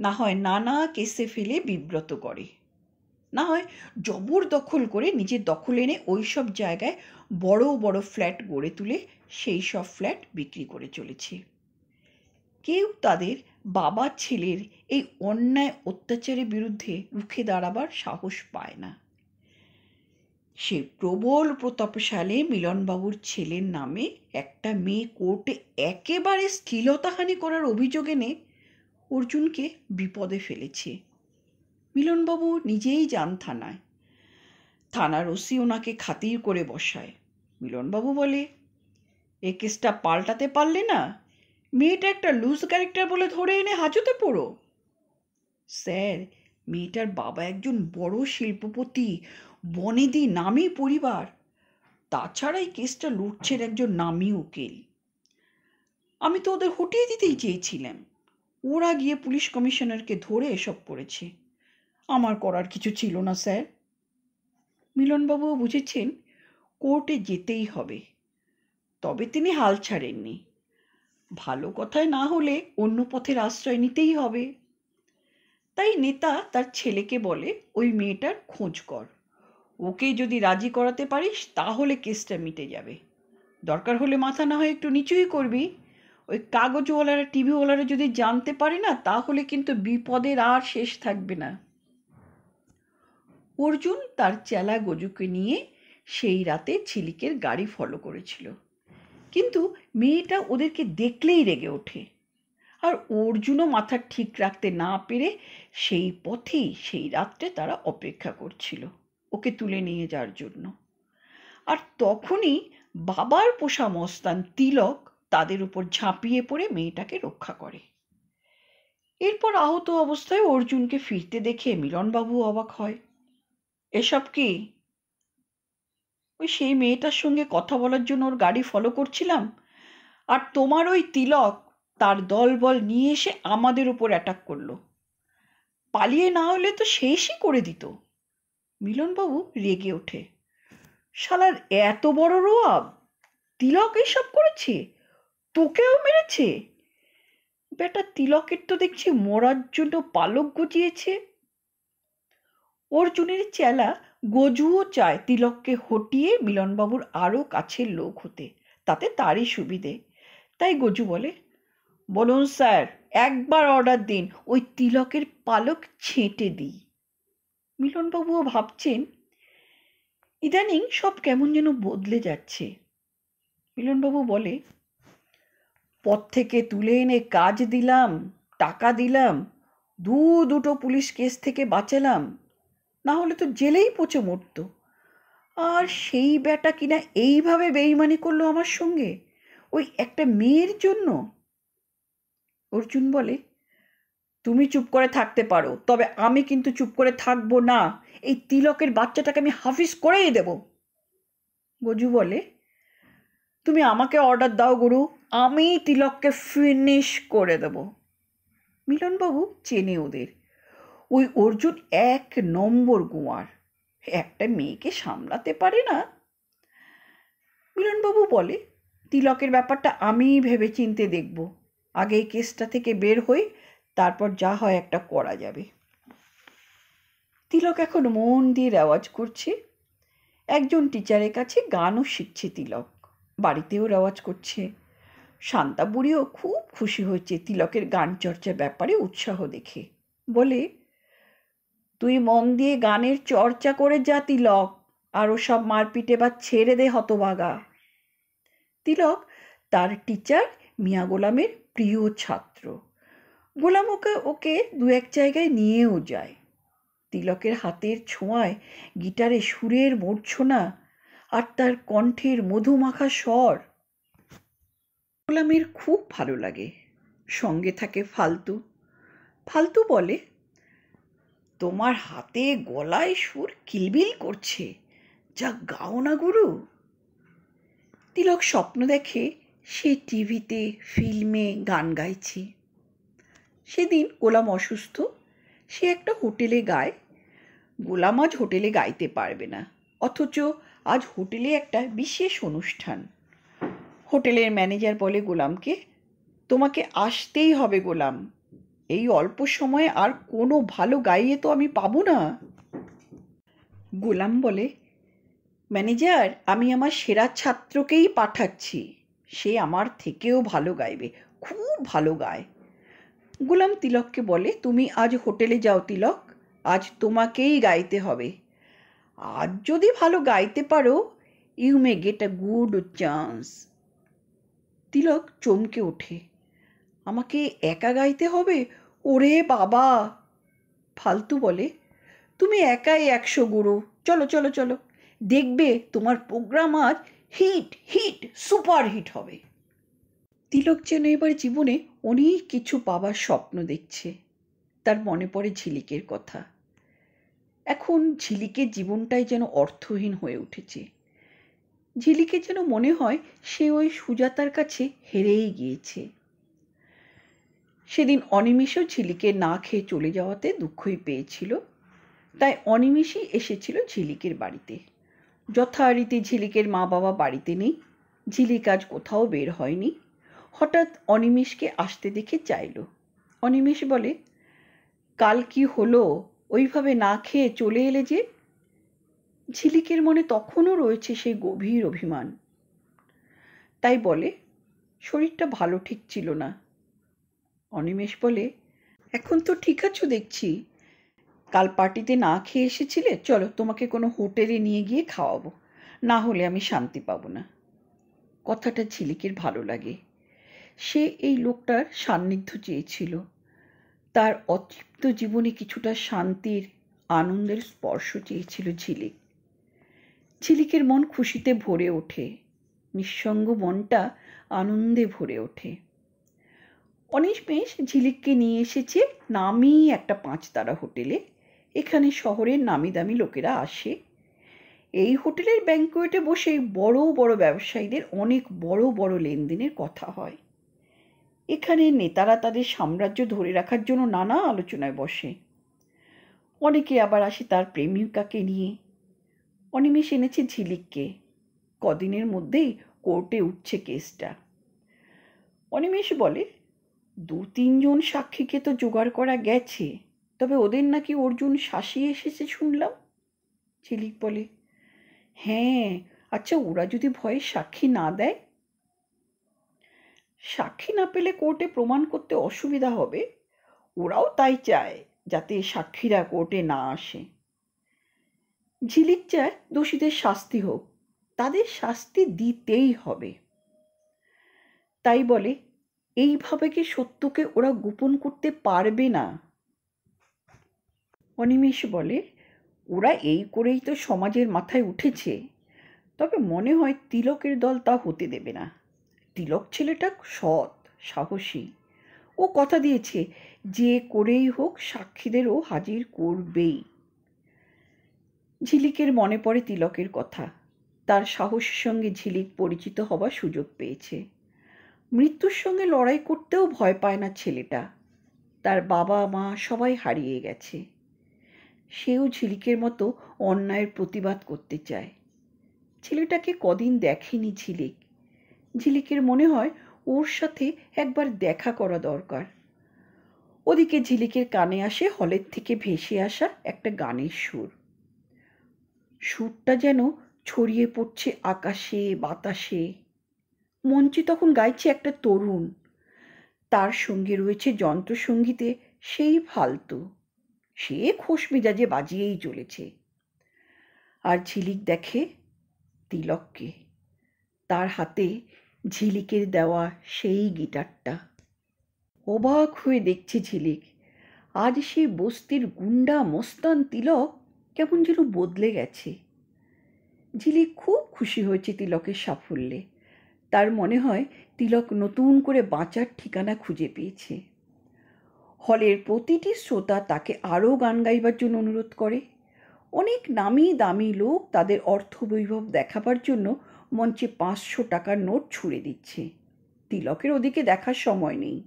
না হয় নানা কেসে ফেলে বিব্রত করে। না হয় জবরদখল করে নিজের দখল এনে ওই সব জায়গায় বড় বড় ফ্ল্যাট গড়ে তুলে সেই সব ফ্ল্যাট বিক্রি করে চলেছে। কেউ তাদের বাবা ছেলের এই অন্যায় অত্যাচারের বিরুদ্ধে রুখে দাঁড়াবার সাহস পায় না। সে প্রবল প্রতাপশালী মিলনবাবুর ছেলের নামে একটা মেয়ে কোর্টে একেবারে স্থিলতাহানি করার অভিযোগ এনে অর্জুনকে বিপদে ফেলেছে। মিলনবাবু নিজেই যান থানায়। থানার ওসি ওনাকে খাতির করে বসায়। মিলনবাবু বলে, এ কেসটা পাল্টাতে পারলে না মেয়েটা একটা লুজ ক্যারেক্টার বলে ধরে এনে হাজতে পড়ো। স্যার, মেয়েটার বাবা একজন বড় শিল্পপতি, বনেদি নামী পরিবার। তাছাড়া এই কেসটা লুটছেন একজন নামী উকিল। আমি তো ওদের হটিয়ে দিতেই চেয়েছিলাম। ওরা গিয়ে পুলিশ কমিশনারকে ধরে এসব করেছে। আমার করার কিছু ছিল না, স্যার। মিলনবাবুও বুঝেছেন, কোর্টে যেতেই হবে। তবে তিনি হাল ছাড়েননি। ভালো কথায় না হলে অন্য পথের আশ্রয় নিতেই হবে। তাই নেতা তার ছেলেকে বলে, ওই মেয়েটার খোঁজ কর। ওকে যদি রাজি করাতে পারিস, তাহলে কেসটা মিটে যাবে। দরকার হলে মাথা না হয় একটু নিচুই করবি। ওই কাগজওয়ালারা, টিভিওয়ালারা যদি জানতে পারে না, তাহলে কিন্তু বিপদের আর শেষ থাকবে না। অর্জুন তার চেলা গজুকে নিয়ে সেই রাতে ছিলিকের গাড়ি ফলো করেছিল। কিন্তু মেয়েটা ওদেরকে দেখলেই রেগে ওঠে। আর অর্জুনও মাথা ঠিক রাখতে না পেরে সেই পথেই সেই রাত্রে তারা অপেক্ষা করছিল, ওকে তুলে নিয়ে যাওয়ার জন্য। আর তখনই বাবার পোষা মস্তান তিলক তাদের উপর ঝাঁপিয়ে পড়ে মেয়েটাকে রক্ষা করে। এরপর আহত অবস্থায় অর্জুনকে ফিরতে দেখে মিলনবাবু অবাক হয়। এসব কি? ওই সেই মেয়েটার সঙ্গে কথা বলার জন্য ওর গাড়ি ফলো করছিলাম? আর তোমার ওই তিলক তার দলবল নিয়ে এসে আমাদের উপর অ্যাটাক করল। পালিয়ে না হলে তো শেষই করে দিত। মিলনবাবু রেগে ওঠে। শালার এত বড় রোয়াব! তিলক এসব করেছে? তোকেও মেরেছে? বেটা তিলকের তো দেখছি মরার জন্য পালক গজিয়েছে। অর্জুনের চেলা গজুও চায় তিলককে হটিয়ে মিলনবাবুর আরও কাছের লোক হতে, তাতে তারই সুবিধে। তাই গজু বলে, বলুন স্যার, একবার অর্ডার দিন, ওই তিলকের পালক ছেঁটে দিই। মিলনবাবুও ভাবছেন, ইদানিং সব কেমন যেন বদলে যাচ্ছে। মিলনবাবু বলে, পথ থেকে তুলে এনে কাজ দিলাম, টাকা দিলাম দু দুটো পুলিশ কেস থেকে বাঁচালাম না হলে তো জেলেই পচে মরত। আর সেই ব্যাটা কিনা এইভাবে বেইমানি করল আমার সঙ্গে? ওই একটা মেয়ের জন্য? অর্জুন বলে, তুমি চুপ করে থাকতে পারো, তবে আমি কিন্তু চুপ করে থাকব না। এই তিলকের বাচ্চাটাকে আমি হাফিজ করেই দেব। গজু বলে, তুমি আমাকে অর্ডার দাও গুরু, আমি তিলককে ফিনিশ করে দেব। মিলনবাবু চেনে ওদের। ওই অর্জুন এক নম্বর গুয়ার। একটা মেয়েকে সামলাতে পারে না। মিলনবাবু বলে, তিলকের ব্যাপারটা আমিই ভেবে চিনতে দেখব। আগে এই কেসটা থেকে বের হই, তারপর যা হয় একটা করা যাবে। তিলক এখন মন দিয়ে রেওয়াজ করছে। একজন টিচারের কাছে গানও শিখছে তিলক। বাড়িতেও রেওয়াজ করছে। শান্তা বুড়িও খুব খুশি হয়েছে তিলকের গান চর্চার ব্যাপারে উৎসাহ দেখে। বলে তুই মন দিয়ে গানের চর্চা করে যা, তিলক, আর সব মারপিটে বা ছেড়ে দে, হতবাগা। তিলক তার টিচার মিয়া গোলামের প্রিয় ছাত্র। গোলাম ওকে ওকে দু এক জায়গায় নিয়েও যায়। তিলকের হাতের ছোঁয়ায় গিটারে সুরের মূর্ছনা আর তার কণ্ঠের মধুমাখা স্বর। গোলামের খুব ভালো লাগে। সঙ্গে থাকে ফালতু। ফালতু বলে তোমার হাতে গলায় সুর কিলবিল করছে। যা গাও না, গুরু। তিলক স্বপ্ন দেখে সে টিভিতে, ফিল্মে গান গাইছে। সেদিন গোলাম অসুস্থ, সে একটা হোটেলে গায়। গোলাম আজ হোটেলে গাইতে পারবে না, অথচ আজ হোটেলে একটা বিশেষ অনুষ্ঠান। হোটেলের ম্যানেজার বলে গোলামকে, তোমাকে আসতেই হবে গোলাম। এই অল্প সময়ে আর কোনো ভালো গাইয়ে তো আমি পাবো না। গোলাম বলে, ম্যানেজার, আমি আমার সেরা ছাত্রকেই পাঠাচ্ছি। সে আমার থেকেও ভালো গাইবে, খুব ভালো গায়। গোলাম তিলককে বলে, তুমি আজ হোটেলে যাও তিলক, আজ তোমাকেই গাইতে হবে। আজ যদি ভালো গাইতে পারো, you may get a good chance. Tilak চমকে ওঠে, আমাকে একা গাইতে হবে? ওরে বাবা। ফালতু বলে, তুমি একাই একশো গুরু। চলো চলো চলো। দেখবে তোমার প্রোগ্রাম আজ হিট হিট সুপার হিট হবে। তিলক যেন এবার জীবনে অনেক কিছু পাবার স্বপ্ন দেখছে। তার মনে পড়ে ঝিলিকের কথা। এখন ঝিলিকের জীবনটাই যেন অর্থহীন হয়ে উঠেছে। ঝিলিকের যেন মনে হয় সে ওই সুজাতার কাছে হেরেই গিয়েছে। সেদিন অনিমিষও ঝিলিকে না খেয়ে চলে যাওয়াতে দুঃখই পেয়েছিল। তাই অনিমেষই এসেছিল ঝিলিকের বাড়িতে। যথারীতি ঝিলিকের মা বাবা বাড়িতে নেই। ঝিলিক আজ কোথাও বের হয়নি। হঠাৎ অনিমেষকে আসতে দেখে চাইল। অনিমেষ বলে, কাল কি হলো? ওইভাবে না খেয়ে চলে এলে যে? ঝিলিকের মনে তখনও রয়েছে সেই গভীর অভিমান। তাই বলে, শরীরটা ভালো ঠিক ছিল না। অনিমেষ বলে, এখন তো ঠিক আছো দেখছি। কাল পার্টিতে না খেয়ে এসেছিলে, চলো তোমাকে কোনো হোটেলে নিয়ে গিয়ে খাওয়াবো। না হলে আমি শান্তি পাবো না। কথাটা ঝিলিকের ভালো লাগে। সে এই লোকটার সান্নিধ্য চেয়েছিল। তার অতৃপ্ত জীবনে কিছুটা শান্তির, আনন্দের স্পর্শ চেয়েছিল ঝিলিক। ঝিলিকের মন খুশিতে ভরে ওঠে। নিঃসঙ্গ মনটা আনন্দে ভরে ওঠে। অনিশ মেশ ঝিলিককে নিয়ে এসেছে নামি একটা পাঁচতারা হোটেলে। এখানে শহরের নামি দামি লোকেরা আসে। এই হোটেলের ব্যাঙ্কোয়েটে বসে বড় বড় ব্যবসায়ীদের অনেক বড় বড় লেনদেনের কথা হয়। এখানে নেতারা তাদের সাম্রাজ্য ধরে রাখার জন্য নানা আলোচনায় বসে। অনেকে আবার আসে তার প্রেমিকাকে নিয়ে। অনিমেষ এনেছে ঝিলিককে। কদিনের মধ্যেই কোর্টে উঠছে কেসটা। অনিমেষ বলে দু তিনজন সাক্ষীকে তো জোগাড় করা গেছে, তবে ওদের নাকি অর্জুন শাসিয়ে এসেছে শুনলাম। ঝিলিক বলে হ্যাঁ আচ্ছা ওরা যদি ভয়ে সাক্ষী না দেয়? সাক্ষী না পেলে কোর্টে প্রমাণ করতে অসুবিধা হবে, ওরাও তাই চায় যাতে সাক্ষীরা কোর্টে না আসে। ঝিলিক চায় দোষীদের শাস্তি হোক, তাদের শাস্তি দিতেই হবে। তাই বলে এইভাবে কি সত্যকে ওরা গোপন করতে পারবে না? অনিমেষ বলে, ওরা এই করেই তো সমাজের মাথায় উঠেছে। তবে মনে হয় তিলকের দল তা হতে দেবে না। তিলক ছেলেটা সৎ, সাহসী। ও কথা দিয়েছে, যে করেই হোক সাক্ষীদেরও হাজির করবেই। ঝিলিকের মনে পড়ে তিলকের কথা। তার সাহসের সঙ্গে ঝিলিক পরিচিত হবার সুযোগ পেয়েছে। মৃত্যুর সঙ্গে লড়াই করতেও ভয় পায় না ছেলেটা। তার বাবা, মা সবাই হারিয়ে গেছে। সেও ঝিলিকের মতো অন্যায়ের প্রতিবাদ করতে চায়। ছেলেটাকে কদিন দেখেনি ঝিলিক। ঝিলিকের মনে হয় ওর সাথে একবার দেখা করা দরকার। ওদিকে ঝিলিকের কানে আসে হলের থেকে ভেসে আসা একটা গানের সুর। সুরটা যেন ছড়িয়ে পড়ছে আকাশে, বাতাসে। মঞ্চে তখন গাইছে একটা তরুণ। তার সঙ্গে রয়েছে যন্ত্রসঙ্গীতে সেই ফালতু। সে খোশ মেজাজে বাজিয়েই চলেছে। আর ঝিলিক দেখে তিলককে। তার হাতে ঝিলিকের দেওয়া সেই গিটারটা। অবাক হয়ে দেখছে ঝিলিক। আজ সেই বস্তির গুন্ডা মস্তান তিলক কেমন যেন বদলে গেছে। ঝিলিক খুব খুশি হয়েছে তিলকের সাফল্যে। তার মনে হয় তিলক নতুন করে বাঁচার ঠিকানা খুঁজে পেয়েছে। হলের প্রতিটি শ্রোতা তাকে আরও গান গাইবার জন্য অনুরোধ করে। অনেক নামি দামি লোক তাদের অর্থবৈভব দেখাবার জন্য মঞ্চে পাঁচশো টাকার নোট ছুঁড়ে দিচ্ছে। তিলকের ওদিকে দেখার সময় নেই।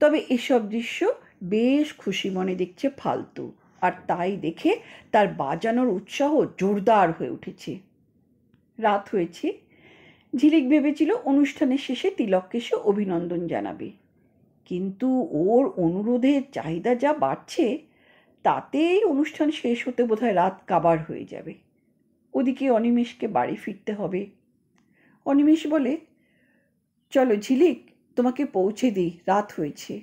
তবে এসব দৃশ্য বেশ খুশি মনে দেখছে ফালতু। আর তাই দেখে তার বাজানোর উৎসাহ জোরদার হয়ে উঠেছে। রাত হয়েছে ঝিলিক ভেবেছিল অনুষ্ঠানের শেষে তিলককে সে অভিনন্দন জানাবে। কিন্তু ওর অনুরোধের চাহিদা যা বাড়ছে, তাতেই অনুষ্ঠান শেষ হতে বোধহয় রাত কাবার হয়ে যাবে। ওদিকে অনিমেষকে বাড়ি ফিরতে হবে। অনিমেষ বলে, চলো ঝিলিক, তোমাকে পৌঁছে দিই, রাত হয়েছে।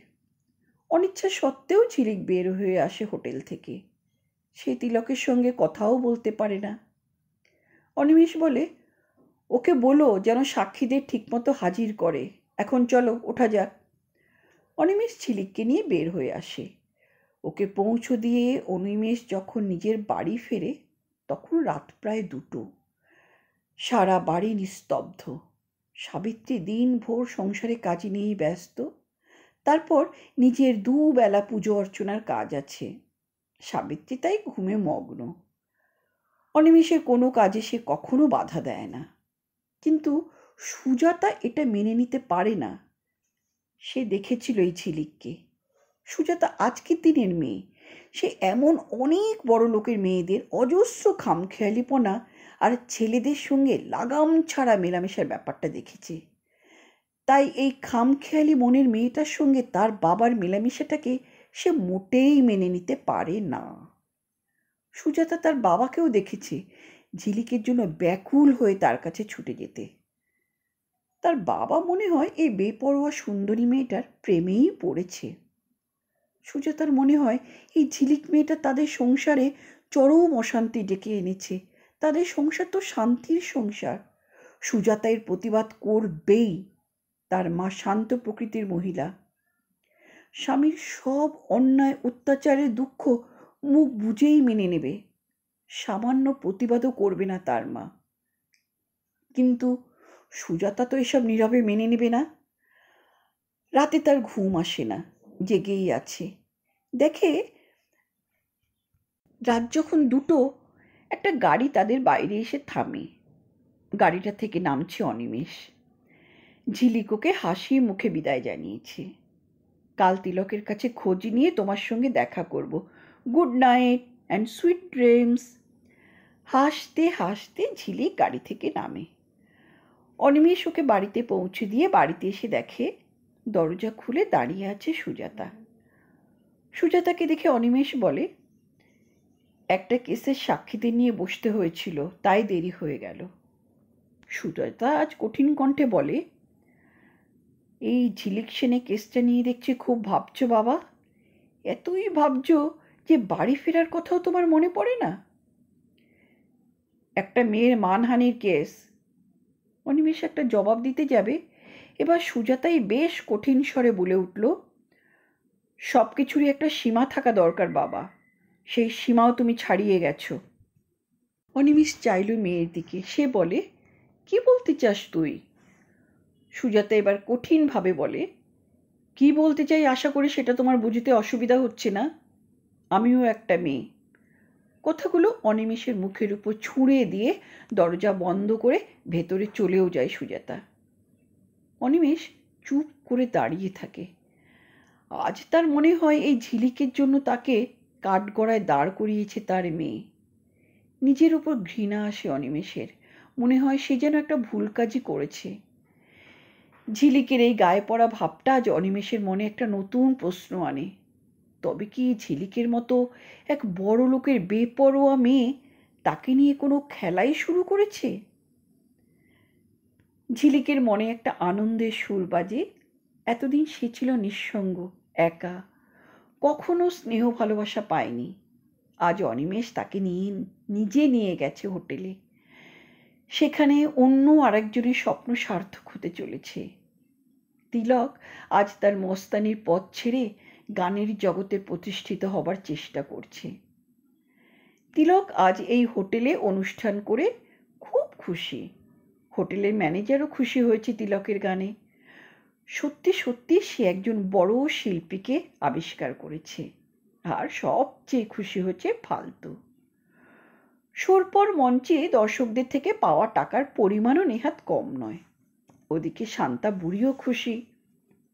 অনিচ্ছা সত্ত্বেও ঝিলিক বের হয়ে আসে হোটেল থেকে। সে তিলকের সঙ্গে কথাও বলতে পারে না। অনিমেষ বলে ওকে বলো যেন সাক্ষীদের ঠিকমতো হাজির করে। এখন চলো, ওঠা যাক। অনিমেষ ছিলিককে নিয়ে বের হয়ে আসে। ওকে পৌঁছো দিয়ে অনিমেষ যখন নিজের বাড়ি ফেরে, তখন রাত প্রায় দুটো। সারা বাড়ি নিস্তব্ধ। সাবিত্রী দিন ভোর সংসারে কাজে নিয়েই ব্যস্ত। তারপর নিজের দুবেলা পুজো অর্চনার কাজ আছে। সাবিত্রী তাই ঘুমে মগ্ন। অনিমেষের কোনো কাজে সে কখনো বাধা দেয় না। কিন্তু সুজাতা এটা মেনে নিতে পারে না। সে দেখেছিল এই ঝিলিককে। সুজাতা আজকের দিনের মেয়ে। সে এমন অনেক বড় লোকের মেয়েদের অজস্র খামখেয়ালিপনা আর ছেলেদের সঙ্গে লাগাম ছাড়া মেলামেশার ব্যাপারটা দেখেছে। তাই এই খামখেয়ালি মনের মেয়েটার সঙ্গে তার বাবার মেলামেশাটাকে সে মোটেই মেনে নিতে পারে না। সুজাতা তার বাবাকেও দেখেছে। ঝিলিকের জন্য ব্যাকুল হয়ে তার কাছে ছুটে যেতে। তার বাবা মনে হয় এই বেপরোয়া সুন্দরী মেয়েটার প্রেমেই পড়েছে। সুজাতার মনে হয় এই ঝিলিক মেয়েটা তাদের সংসারে চরম অশান্তি ডেকে এনেছে। তাদের সংসার তো শান্তির সংসার। সুজাতা এর প্রতিবাদ করবেই তার মা শান্ত প্রকৃতির মহিলা। স্বামীর সব অন্যায়, অত্যাচারের দুঃখ মুখ বুঝেই মেনে নেবে। সামান্য প্রতিবাদও করবে না তার মা। কিন্তু সুজাতা তো এসব নীরবে মেনে নেবে না। রাতে তার ঘুম আসে না, জেগেই আছে। দেখে রাত যখন দুটো, একটা গাড়ি তাদের বাইরে এসে থামে। গাড়িটা থেকে নামছে অনিমেষ। ঝিলিকোকে হাসি মুখে বিদায় জানিয়েছে। কাল তিলকের কাছে খোঁজ নিয়ে তোমার সঙ্গে দেখা করব। Good night and sweet dreams. হাসতে হাসতে ঝিলিক গাড়ি থেকে নামে। অনিমেষ ওকে বাড়িতে পৌঁছে দিয়ে বাড়িতে এসে দেখে, দরজা খুলে দাঁড়িয়ে আছে সুজাতা। সুজাতাকে দেখে অনিমেষ বলে, একটা কেসের সাক্ষীদের নিয়ে বসতে হয়েছিল, তাই দেরি হয়ে গেল। সুজাতা আজ কঠিন কণ্ঠে বলে, এই ঝিলিক সেনে কেসটা নিয়ে দেখছি খুব ভাবছ বাবা। এতই ভাবছ যে বাড়ি ফেরার কথাও তোমার মনে পড়ে না? একটা মেয়ের মানহানির কেস। অনিমেষ একটা জবাব দিতে যাবে। এবার সুজাতাই বেশ কঠিন স্বরে বলে উঠল সব কিছুরই একটা সীমা থাকা দরকার বাবা। সেই সীমাও তুমি ছাড়িয়ে গেছো। অনিমিষ চাইল মেয়ের দিকে। সে বলে, কি বলতে চাস তুই? সুজাতা এবার কঠিনভাবে বলে, কি বলতে চাই আশা করি সেটা তোমার বুঝতে অসুবিধা হচ্ছে না। আমিও একটা মেয়ে। কথাগুলো অনিমেষের মুখের উপর ছুঁড়ে দিয়ে দরজা বন্ধ করে ভেতরে চলেও যায় সুজাতা। অনিমেষ চুপ করে দাঁড়িয়ে থাকে। আজ তার মনে হয় এই ঝিলিকের জন্য তাকে কাঠগড়ায় দাঁড় করিয়েছে তার মেয়ে। নিজের উপর ঘৃণা আসে অনিমেষের। মনে হয় সে যেন একটা ভুল কাজই করেছে। ঝিলিকের এই গায়ে পড়া ভাবটা আজ অনিমেষের মনে একটা নতুন প্রশ্ন আনে। তবে কি ঝিলিকের মতো এক বড় লোকের বেপরোয়া মেয়ে তাকে নিয়ে কোনো খেলাই শুরু করেছে? ঝিলিকের মনে একটা আনন্দের সুর বাজে, এতদিন সে ছিল নিঃসঙ্গ, একা। কখনো স্নেহ ভালোবাসা পায়নি। আজ অনিমেষ তাকে নিয়ে, নিজে নিয়ে গেছে হোটেলে। সেখানে অন্য আরেকজনের স্বপ্ন সার্থক হতে চলেছে। তিলক আজ তার মস্তানির পথ ছেড়ে গানের জগতে প্রতিষ্ঠিত হবার চেষ্টা করছে। তিলক আজ এই হোটেলে অনুষ্ঠান করে খুব খুশি। হোটেলের ম্যানেজারও খুশি হয়েছে তিলকের গানে। সত্যি সত্যি সে একজন বড় শিল্পীকে আবিষ্কার করেছে আর সবচেয়ে খুশি হচ্ছে ফালতু। সোরপর মঞ্চে দর্শকদের থেকে পাওয়া টাকার পরিমাণও নেহাত কম নয়। ওদিকে শান্তা বুড়িও খুশি।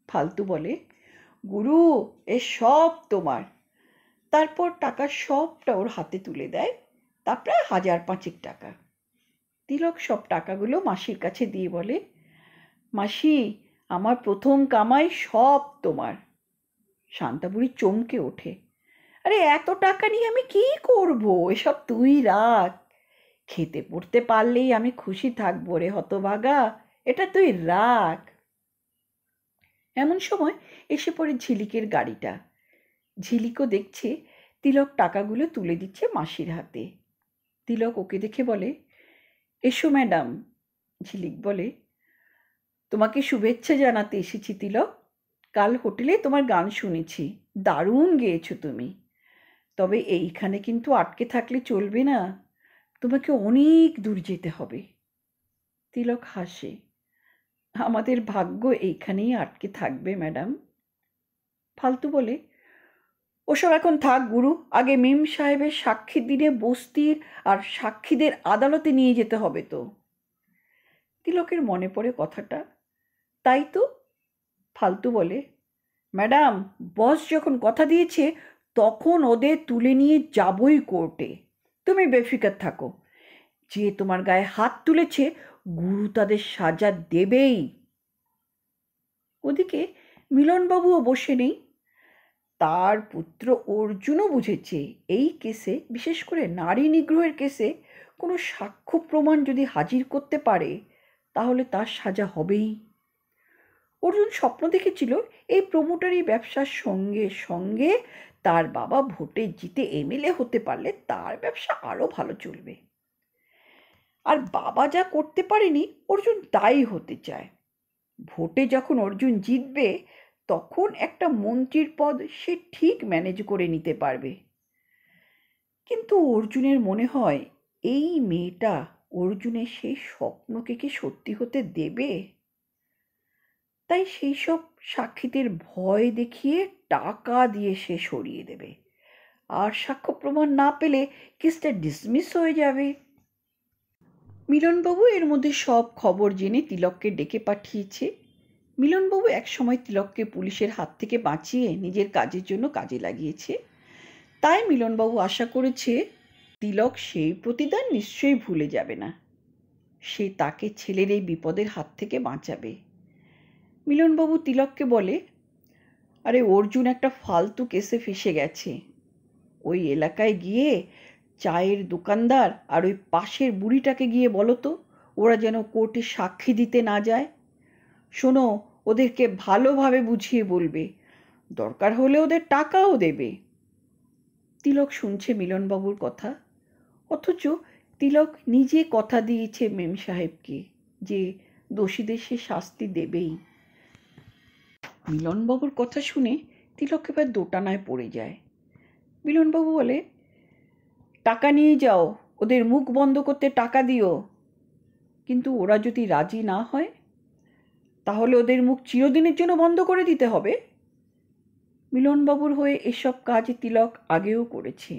ফালতু বলে গুরু, এ সব তোমার। তারপর টাকা সবটা ওর হাতে তুলে দেয়, তা প্রায় হাজার পাঁচেক টাকা। তিলক সব টাকাগুলো মাসির কাছে দিয়ে বলে, মাসি, আমার প্রথম কামাই সব তোমার। শান্তাবুড়ি চমকে ওঠে, আরে, এত টাকা নিয়ে আমি কি করব? এসব তুই রাখ। খেতে পড়তে পারলেই আমি খুশি থাকব রে হতভাগা, এটা তুই রাখ। এমন সময় এসে পড়ে ঝিলিকের গাড়িটা। ঝিলিকও দেখছে তিলক টাকাগুলো তুলে দিচ্ছে মাসির হাতে। তিলক ওকে দেখে বলে, এসো ম্যাডাম। ঝিলিক বলে, তোমাকে শুভেচ্ছা জানাতে এসেছি তিলক। কাল হোটেলে তোমার গান শুনেছি। দারুণ গেয়েছো তুমি। তবে এইখানে কিন্তু আটকে থাকলে চলবে না। তোমাকে অনেক দূর যেতে হবে। তিলক হাসে। আমাদের ভাগ্য এইখানেই আটকে থাকবে, ম্যাডাম। ফালতু বলে। ওসব এখন থাক, গুরু। আগে মিম সাহেবের সাক্ষী দিনে বস্তির আর সাক্ষীদের আদালতে নিয়ে যেতে হবে তো। তিলকের মনে পড়ে কথাটা। তাই তো? ফালতু বলে। ম্যাডাম, বস যখন কথা দিয়েছে, তখন ওদের তুলে নিয়ে যাবই কোর্টে। তুমি বেফিকার থাকো। যে তোমার গায়ে হাত তুলেছে গুরু তাদের সাজা দেবেই। ওদিকে মিলনবাবুও বসে নেই। তার পুত্র অর্জুনও বুঝেছে এই কেসে, বিশেষ করে নারী নিগ্রহের কেসে কোনো সাক্ষ্য প্রমাণ যদি হাজির করতে পারে, তাহলে তার সাজা হবেই। অর্জুন স্বপ্ন দেখেছিল এই প্রমোটারি ব্যবসার সঙ্গে সঙ্গে তার বাবা ভোটে জিতে এমএলএ হতে পারলে তার ব্যবসা আরও ভালো চলবে। আর বাবা যা করতে পারেনি, অর্জুন তাই হতে চায়। ভোটে যখন অর্জুন জিতবে, তখন একটা মন্ত্রীর পদ সে ঠিক ম্যানেজ করে নিতে পারবে। কিন্তু অর্জুনের মনে হয়, এই মেয়েটা অর্জুনের সেই স্বপ্নকে কি সত্যি হতে দেবে? তাই সেই সব সাক্ষীদের ভয় দেখিয়ে টাকা দিয়ে সে সরিয়ে দেবে। আর সাক্ষ্য প্রমাণ না পেলে কেসটা ডিসমিস হয়ে যাবে। মিলনবাবু এর মধ্যে সব খবর জেনে তিলককে ডেকে পাঠিয়েছে। মিলনবাবু একসময় তিলককে পুলিশের হাত থেকে বাঁচিয়ে নিজের কাজের জন্য কাজে লাগিয়েছে। তাই মিলনবাবু আশা করেছে, তিলক সেই প্রতিদান নিশ্চয়ই ভুলে যাবে না। সে তাকে ছেলের এই বিপদের হাত থেকে বাঁচাবে। মিলনবাবু তিলককে বলে, আরে অর্জুন একটা ফালতু কেসে ফেসে গেছে। ওই এলাকায় গিয়ে চায়ের দোকানদার আর ওই পাশের বুড়িটাকে গিয়ে বলো তো, ওরা যেন কোর্টে সাক্ষী দিতে না যায়। শোনো, ওদেরকে ভালোভাবে বুঝিয়ে বলবে। দরকার হলে ওদের টাকাও দেবে। তিলক শুনছে মিলনবাবুর কথা, অথচ তিলক নিজে কথা দিয়েছে মেম সাহেবকে যে দোষীদের সে শাস্তি দেবেই। মিলনবাবুর কথা শুনে তিলক এবার দোটানায় পড়ে যায়। মিলনবাবু বলে টাকা নিয়ে যাও, ওদের মুখ বন্ধ করতে টাকা দিও। কিন্তু ওরা যদি রাজি না হয়, তাহলে ওদের মুখ চিরদিনের জন্য বন্ধ করে দিতে হবে। মিলনবাবুর হয়ে এসব কাজ তিলক আগেও করেছে।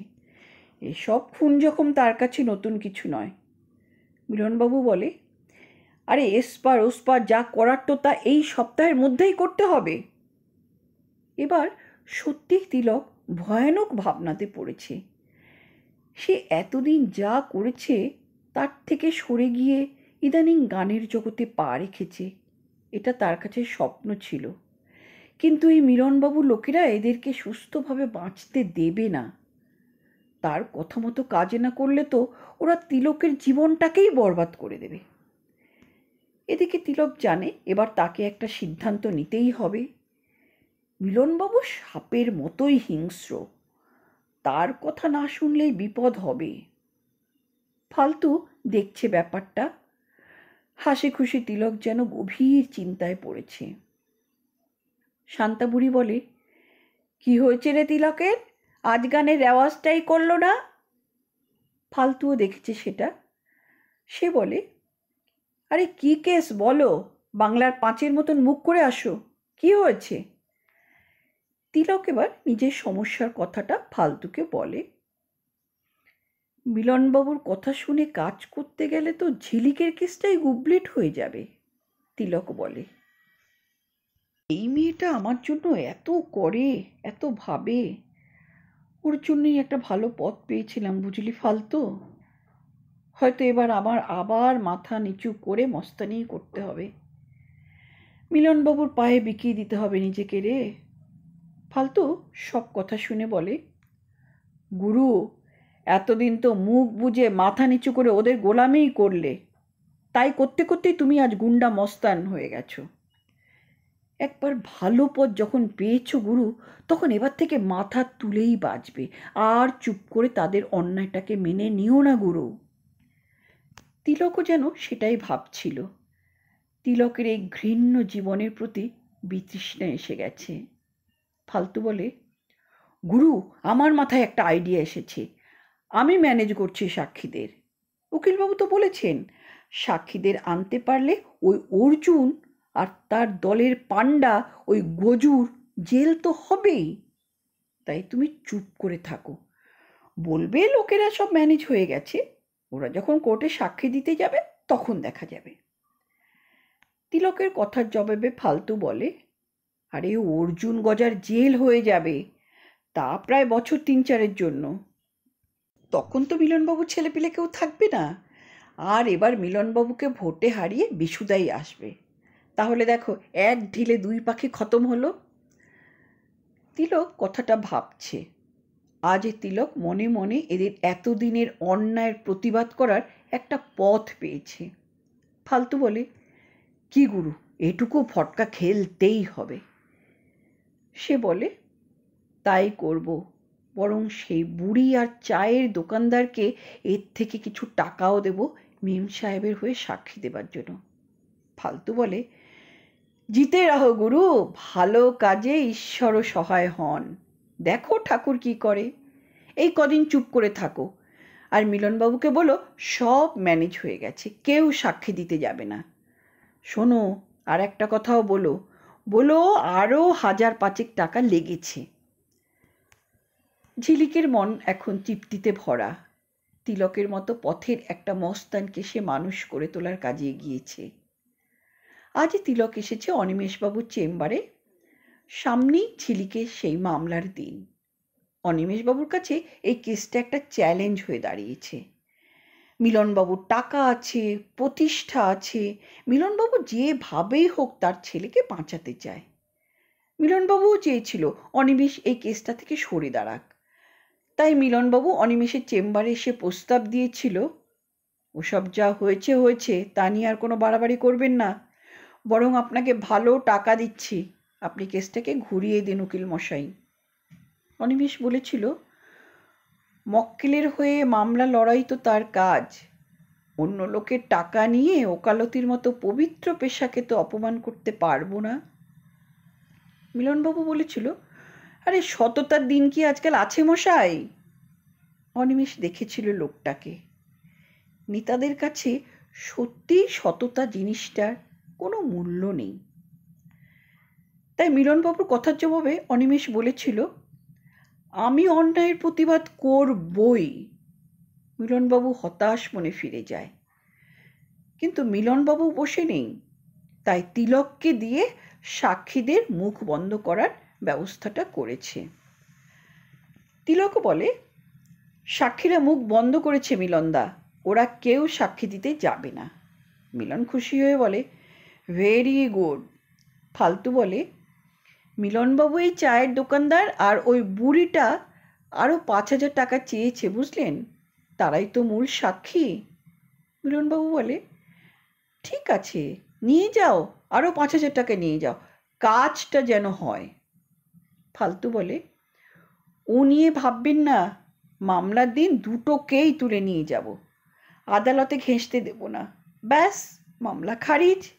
এসব খুন যখন তার কাছে নতুন কিছু নয়। মিলনবাবু বলে, আরে এসপার, ওসপার যা করার তো তা এই সপ্তাহের মধ্যেই করতে হবে। এবার সত্যি তিলক ভয়ানক ভাবনাতে পড়েছে। সে এতদিন যা করেছে, তার থেকে সরে গিয়ে ইদানিং গানের জগতে পা রেখেছে। এটা তার কাছে স্বপ্ন ছিল। কিন্তু এই মিলনবাবু লোকেরা এদেরকে সুস্থভাবে বাঁচতে দেবে না। তার কথা মতো কাজ না করলে তো ওরা তিলকের জীবনটাকেই বরবাদ করে দেবে। এদিকে তিলক জানে এবার তাকে একটা সিদ্ধান্ত নিতেই হবে। মিলনবাবু সাপের মতোই হিংস্র। তার কথা না শুনলেই বিপদ হবে। ফালতু দেখছে ব্যাপারটা। হাসি খুশি তিলক যেন গভীর চিন্তায় পড়েছে। শান্তাবুড়ি বলে, কি হয়েছে রে তিলকের? আজ গানের রেওয়াজটাই করল না? ফালতুও দেখেছে সেটা। সে বলে, আরে কি কেস বলো? বাংলার পাঁচের মতন মুখ করে আসো। কি হয়েছে? তিলক এবার নিজের সমস্যার কথাটা ফালতুকে বলে। মিলনবাবুর কথা শুনে কাজ করতে গেলে তো ঝিলিকের কেসটাই গুবলেট হয়ে যাবে, তিলক বলে। এই মেয়েটা আমার জন্য এত করে, এত ভাবে। ওর জন্যই একটা ভালো পথ পেয়েছিলাম, বুঝলি ফালতু? হয়তো এবার আমার আবার মাথা নিচু করে মস্তানি করতে হবে। মিলনবাবুর পায়ে বিকিয়ে দিতে হবে নিজেকে রে। ফালতু সব কথা শুনে বলে, গুরু, এতদিন তো মুখ বুঝে মাথা নিচু করে ওদের গোলামেই করলে। তাই করতে করতেই তুমি আজ গুন্ডা মস্তান হয়ে গেছো। একবার ভালো পথ যখন পেয়েছ গুরু, তখন এবার থেকে মাথা তুলেই বাঁচবে। আর চুপ করে তাদের অন্যায়টাকে মেনে নিও না গুরু তিলকও যেন সেটাই ভাবছিল। তিলকের এই ঘৃণ্য জীবনের প্রতি বিতৃষ্ণা এসে গেছে। ফালতু বলে, গুরু, আমার মাথায় একটা আইডিয়া এসেছে। আমি ম্যানেজ করছি সাক্ষীদের। উকিলবাবু তো বলেছেন, সাক্ষীদের আনতে পারলে ওই অর্জুন আর তার দলের পাণ্ডা, ওই গজুর জেল তো হবেই। তাই তুমি চুপ করে থাকো। বলবে লোকেরা সব ম্যানেজ হয়ে গেছে। ওরা যখন কোর্টে সাক্ষী দিতে যাবে, তখন দেখা যাবে। তিলকের কথার জবাবে ফালতু বলে আরে অর্জুন গজার জেল হয়ে যাবে। তা প্রায় বছর তিন চারের জন্য। তখন তো মিলনবাবুর ছেলেপিলে কেউ থাকবে না। আর এবার মিলনবাবুকে ভোটে হারিয়ে বিশুদাই আসবে। তাহলে দেখো, এক ঢিলে দুই পাখি খতম হলো। তিলক কথাটা ভাবছে। আজ তিলক মনে মনে এদের এতদিনের অন্যায়ের প্রতিবাদ করার একটা পথ পেয়েছে। ফালতু বলে, কি গুরু, এটুকু ফটকা খেলতেই হবে। সে বলে, তাই করব। বরং সেই বুড়ি আর চায়ের দোকানদারকে এর থেকে কিছু টাকাও দেব মিম সাহেবের হয়ে সাক্ষী দেবার জন্য। ফালতু বলে, জিতে রাহো গুরু, ভালো কাজে ঈশ্বরও সহায় হন। দেখো ঠাকুর কি করে। এই কদিন চুপ করে থাকো। আর মিলনবাবুকে বলো, সব ম্যানেজ হয়ে গেছে, কেউ সাক্ষী দিতে যাবে না। শোনো, আর একটা কথাও বলো বলো আরও হাজার পাঁচেক টাকা লেগেছে। ঝিলিকের মন এখন তৃপ্তিতে ভরা। তিলকের মতো পথের একটা মস্তানকে সে মানুষ করে তোলার কাজে এগিয়েছে। আজ তিলক এসেছে অনিমেষবাবুর চেম্বারে। সামনেই ঝিলিকের সেই মামলার দিন। অনিমেষবাবুর কাছে এই কেসটা একটা চ্যালেঞ্জ হয়ে দাঁড়িয়েছে। মিলনবাবুর টাকা আছে, প্রতিষ্ঠা আছে, মিলনবাবু যেভাবেই হোক তার ছেলেকে বাঁচাতে চায়। মিলনবাবুও চেয়েছিল অনিমেষ এই কেসটা থেকে সরে দাঁড়াক। তাই মিলনবাবু অনিমেষের চেম্বারে এসে প্রস্তাব দিয়েছিল, ওসব যা হয়েছে হয়েছে, তা নিয়ে আর কোনো বাড়াবাড়ি করবেন না। বরং আপনাকে ভালো টাকা দিচ্ছি। আপনি কেসটাকে ঘুরিয়ে দিন উকিল মশাই অনিমেষ বলেছিল মক্কেলের হয়ে মামলা লড়াই তো তার কাজ। অন্য লোকের টাকা নিয়ে ওকালতির মতো পবিত্র পেশাকে তো অপমান করতে পারব না। মিলনবাবু বলেছিল, আরে, সততার দিন কি আজকাল আছে মশাই? অনিমেষ দেখেছিল লোকটাকে। নেতাদের কাছে সত্যিই সততা জিনিসটার কোনো মূল্য নেই। তাই মিলনবাবুর কথার জবাবে অনিমেষ বলেছিল আমি অন্যায়ের প্রতিবাদ করবই। মিলনবাবু হতাশ মনে ফিরে যায়। কিন্তু মিলনবাবু বসে নেই। তাই তিলককে দিয়ে সাক্ষীদের মুখ বন্ধ করার ব্যবস্থাটা করেছে। তিলক বলে, সাক্ষীরা মুখ বন্ধ করেছে মিলনদা। ওরা কেউ সাক্ষী দিতে যাবে না। মিলন খুশি হয়ে বলে, ভেরি গুড। ফালতু বলে মিলনবাবু এই চায়ের দোকানদার আর ওই বুড়িটা আরও পাঁচ হাজার টাকা চেয়েছে, বুঝলেন? তারাই তো মূল সাক্ষী। মিলনবাবু বলে, ঠিক আছে, নিয়ে যাও আরও পাঁচ হাজার টাকা নিয়ে যাও, কাজটা যেন হয়। ফালতু বলে, ও নিয়ে ভাববেন না, মামলার দিন দুটোকেই তুলে নিয়ে যাব। আদালতে ঘেঁষতে দেব না। ব্যাস, মামলা খারিজ।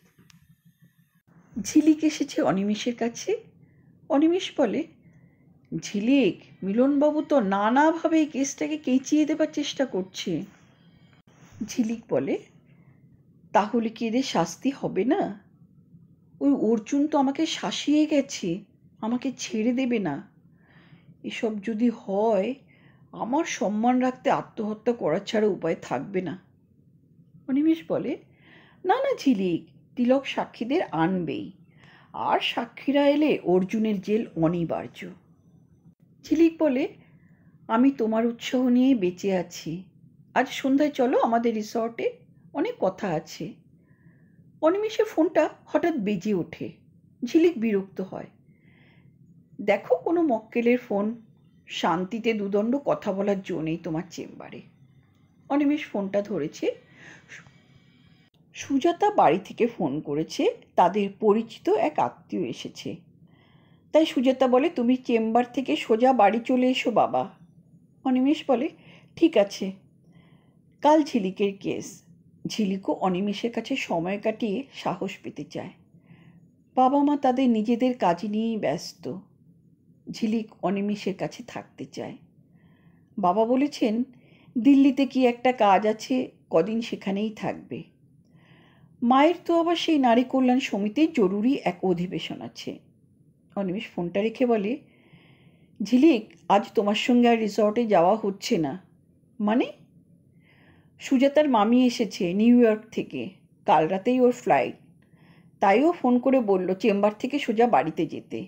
ঝিলিক এসেছে অনিমেষের কাছে। অনিমেষ বলে, ঝিলিক, মিলনবাবু তো নানাভাবে এই কেসটাকে কেঁচিয়ে দেবার চেষ্টা করছে। ঝিলিক বলে, তাহলে কি এদের শাস্তি হবে না? ওই অর্জুন তো আমাকে শাসিয়ে গেছে, আমাকে ছেড়ে দেবে না। এসব যদি হয়, আমার সম্মান রাখতে আত্মহত্যা করার ছাড়া উপায় থাকবে না। অনিমেষ বলে, না না ঝিলিক, তিলক সাক্ষীদের আনবেই। আর সাক্ষীরা এলে অর্জুনের জেল অনিবার্য। ঝিলিক বলে, আমি তোমার উৎসাহ নিয়ে বেঁচে আছি। আজ সন্ধ্যায় চলো আমাদের রিসর্টে, অনেক কথা আছে অনিমেষে ফোনটা হঠাৎ বেজে ওঠে। ঝিলিক বিরক্ত হয়। দেখো কোনো মক্কেলের ফোন। শান্তিতে দুদণ্ড কথা বলার জো নেই তোমার চেম্বারে অনিমেষ ফোনটা ধরেছে সুজাতা বাড়ি থেকে ফোন করেছে, তাদের পরিচিত এক আত্মীয় এসেছে। তাই সুজাতা বলে, তুমি চেম্বার থেকে সোজা বাড়ি চলে এসো বাবা। অনিমেষ বলে, ঠিক আছে। কাল ঝিলিকের কেস। ঝিলিকও অনিমেষের কাছে সময় কাটিয়ে সাহস পেতে চায়। বাবা মা তাদের নিজেদের কাজ নিয়েই ব্যস্ত। ঝিলিক অনিমেষের কাছে থাকতে চায়। বাবা বলেছেন, দিল্লিতে কি একটা কাজ আছে? কদিন সেখানেই থাকবে। মায়ের তো আবার সেই নারী কল্যাণ সমিতির জরুরি এক অধিবেশন আছে। অনিমেষ ফোনটা রেখে বলে, ঝিলিক, আজ তোমার সঙ্গে আর রিসর্টে যাওয়া হচ্ছে না। মানে? সুজাতার মামি এসেছে নিউ ইয়র্ক থেকে, কাল রাতেই ওর ফ্লাইট। তাইও ফোন করে বলল, চেম্বার থেকে সোজা বাড়িতে যেতে।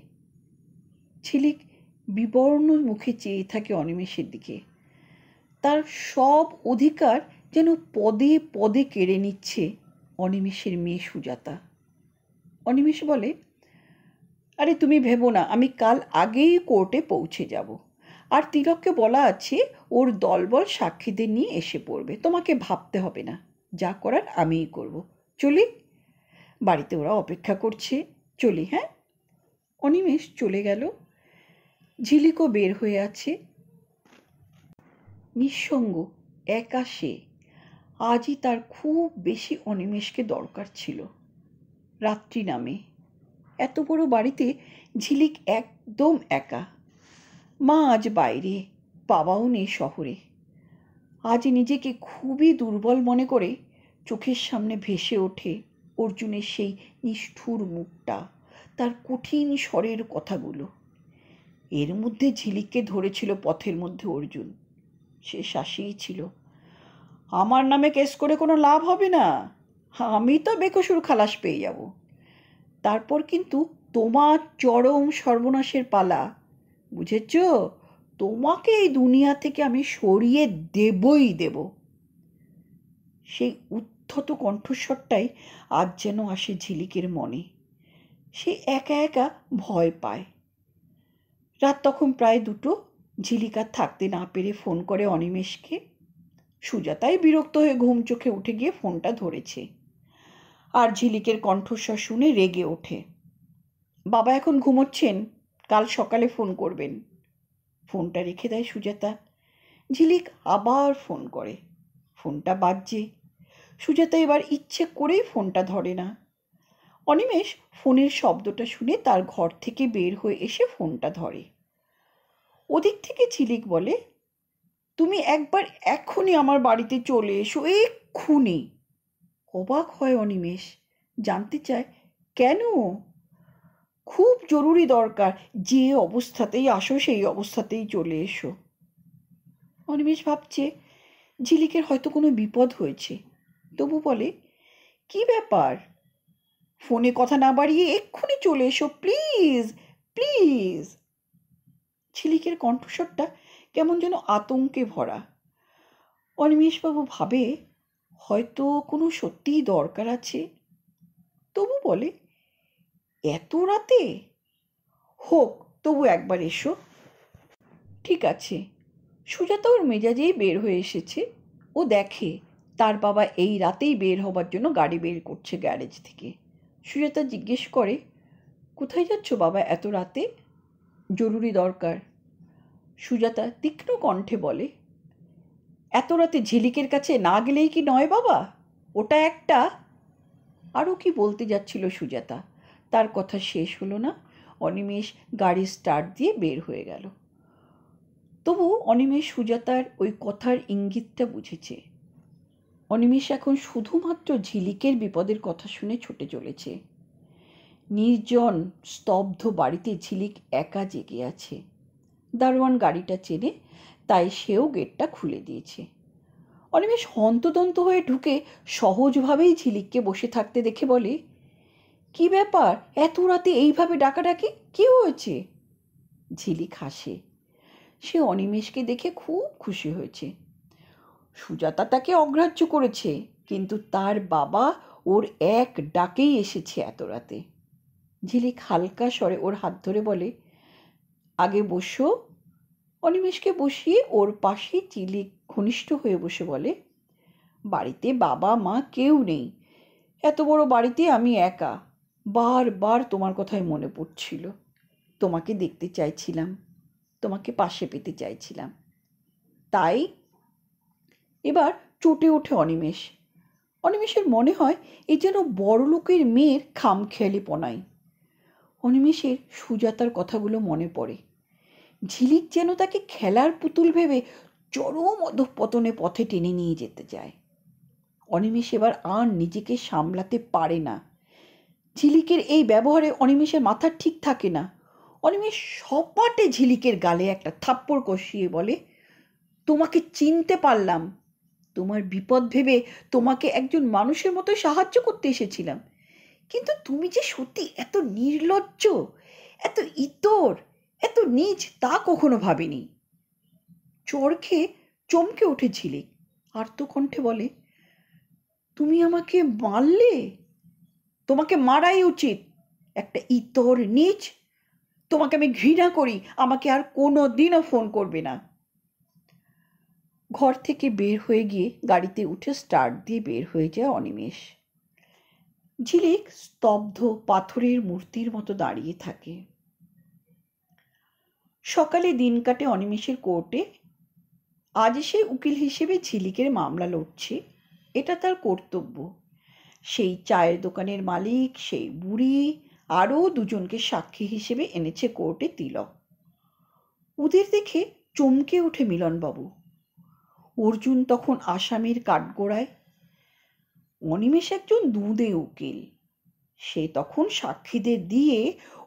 ঝিলিক বিবর্ণ মুখে চেয়ে থাকে অনিমেষের দিকে। তার সব অধিকার যেন পদে পদে কেড়ে নিচ্ছে। অনিমেষের মেয়ে সুজাতা। অনিমেষ বলে, আরে তুমি ভেবো না, আমি কাল আগেই কোর্টে পৌঁছে যাব। আর তিলককে বলা আছে, ওর দলবল সাক্ষীদের নিয়ে এসে পড়বে। তোমাকে ভাবতে হবে না, যা করার আমিই করব। চলি? বাড়িতে ওরা অপেক্ষা করছে। চলি হ্যাঁ? অনিমেষ চলে গেল। ঝিলিকও বের হয়ে আছে। নিঃসঙ্গ, একা সে আজই তার খুব বেশি অনিমেষকে দরকার ছিল। রাত্রি নামে। এত বড় বাড়িতে ঝিলিক একদম একা। মা আজ বাইরে, বাবাও নেই শহরে। আজ নিজেকে খুবই দুর্বল মনে করে চোখের সামনে ভেসে ওঠে অর্জুনের সেই নিষ্ঠুর মুখটা, তার কঠিন স্বরের কথাগুলো। এর মধ্যে ঝিলিককে ধরেছিল পথের মধ্যে অর্জুন। সে শাসিয়েই ছিল। আমার নামে কেস করে কোনো লাভ হবে না। আমি তো বেকসুর খালাস পেয়ে যাব। তারপর কিন্তু তোমার চরম সর্বনাশের পালা। বুঝেছ? তোমাকে এই দুনিয়া থেকে আমি সরিয়ে দেবই দেব। সেই উদ্ধত কণ্ঠস্বরটাই আজ যেন আসে ঝিলিকের মনে। সে একা একা ভয় পায়। রাত তখন প্রায় দুটো। ঝিলিকার থাকতে না পেরে ফোন করে অনিমেষকে। সুজাতাই বিরক্ত হয়ে ঘুম চোখে উঠে গিয়ে ফোনটা ধরেছে। আর ঝিলিকের কণ্ঠস্বর শুনে রেগে ওঠে। বাবা এখন ঘুমোচ্ছেন, কাল সকালে ফোন করবেন। ফোনটা রেখে দেয় সুজাতা। ঝিলিক আবার ফোন করে। ফোনটা বাজছে। সুজাতা এবার ইচ্ছে করেই ফোনটা ধরে না। অনিমেষ ফোনের শব্দটা শুনে তার ঘর থেকে বের হয়ে এসে ফোনটা ধরে। ওদিক থেকে ঝিলিক বলে তুমি একবার এক্ষুনি আমার বাড়িতে চলে এসো, এক্ষুনি। অবাক হয় অনিমেষ, জানতে চায়, কেন? খুব জরুরি দরকার যে অবস্থাতেই আসো, সেই অবস্থাতেই চলে এসো। অনিমেষ ভাবছে, ঝিলিকের হয়তো কোনো বিপদ হয়েছে। তবু বলে, কি ব্যাপার? ফোনে কথা না বাড়িয়ে এক্ষুনি চলে এসো, প্লিজ প্লিজ। ঝিলিকের কণ্ঠস্বরটা কেমন যেন আতঙ্কে ভরা। অনিমেষবাবু ভাবে, হয়তো কোনো সত্যিই দরকার আছে? তবু বলে, এত রাতে? হোক, তবু একবার এসো। ঠিক আছে। সুজাতা ওর মেজাজেই বের হয়ে এসেছে। ও দেখে, তার বাবা এই রাতেই বের হবার জন্য গাড়ি বের করছে গ্যারেজ থেকে। সুজাতা জিজ্ঞেস করে, কোথায় যাচ্ছ বাবা এত রাতে? জরুরি দরকার। সুজাতা তীক্ষ্ণ কণ্ঠে বলে, এত রাতে ঝিলিকের কাছে না গেলেই কি নয় বাবা? ওটা একটা আরও কি বলতে যাচ্ছিল সুজাতা? তার কথা শেষ হলো না, অনিমেষ গাড়ি স্টার্ট দিয়ে বের হয়ে গেল। তবু অনিমেষ সুজাতার ওই কথার ইঙ্গিতটা বুঝেছে। অনিমেষ এখন শুধুমাত্র ঝিলিকের বিপদের কথা শুনে ছুটে চলেছে। নির্জন, স্তব্ধ বাড়িতে ঝিলিক একা জেগে আছে। দারোয়ান গাড়িটা চেনে, তাই সেও গেটটা খুলে দিয়েছে। অনিমেষ হন্তদন্ত হয়ে ঢুকে সহজভাবেই ঝিলিককে বসে থাকতে দেখে বলে, কি ব্যাপার? এত রাতে এইভাবে ডাকাডাকি? কি হয়েছে? ঝিলিক হাসে। সে অনিমেষকে দেখে খুব খুশি হয়েছে। সুজাতা তাকে অগ্রাহ্য করেছে, কিন্তু তার বাবা ওর এক ডাকেই এসেছে এত রাতে। ঝিলিক হালকা স্বরে ওর হাত ধরে বলে আগে বসো। অনিমেষকে বসিয়ে ওর পাশে চিলি ঘনিষ্ঠ হয়ে বসে বলে, বাড়িতে বাবা, মা কেউ নেই। এত বড় বাড়িতে আমি একা। বারবার তোমার কথাই মনে পড়ছিল। তোমাকে দেখতে চাইছিলাম। তোমাকে পাশে পেতে চাইছিলাম। তাই এবার চটে ওঠে অনিমেষ। অনিমেষের মনে হয় এ যেন বড় লোকের মেয়ের খামখেয়ালি পনাই অনিমেষের সুজাতার কথাগুলো মনে পড়ে। ঝিলিক যেন তাকে খেলার পুতুল ভেবে চরম অধপতনে পথে টেনে নিয়ে যেতে চায়। অনিমেষ এবার আর নিজেকে সামলাতে পারে না। ঝিলিকের এই ব্যবহারে অনিমেষের মাথা ঠিক থাকে না। অনিমেষ সপাটে ঝিলিকের গালে একটা থাপ্পড় কষিয়ে বলে, তোমাকে চিনতে পারলাম। তোমার বিপদ ভেবে তোমাকে একজন মানুষের মতো সাহায্য করতে এসেছিলাম। কিন্তু তুমি যে সত্যি এত নির্লজ্জ, এত ইতর এত নিজ তা কখনো ভাবিনি। চোর খেয়ে চমকে উঠে ঝিলিক। আর্তকণ্ঠে বলে, তুমি আমাকে মারলে? তোমাকে মারাই উচিত। একটা ইতর নিচ তোমাকে আমি ঘৃণা করি। আমাকে আর কোনো দিনও ফোন করবে না। ঘর থেকে বের হয়ে গিয়ে গাড়িতে উঠে স্টার্ট দিয়ে বের হয়ে যায় অনিমেষ। ঝিলিক স্তব্ধ পাথরের মূর্তির মতো দাঁড়িয়ে থাকে। সকালে দিন কাটে অনিমেষের কোর্টে। আজ সে উকিল হিসেবে ঝিলিকের মামলা লড়ছে। এটা তার কর্তব্য। সেই চায়ের দোকানের মালিক, সেই বুড়ি, আরও দুজনকে সাক্ষী হিসেবে এনেছে কোর্টে তিলক। ওদের দেখে চমকে ওঠে মিলনবাবু। অর্জুন তখন আসামির কাঠগোড়ায়। অনিমেষ একজন দুঁদে উকিল। সে তখন সাক্ষীদের দিয়ে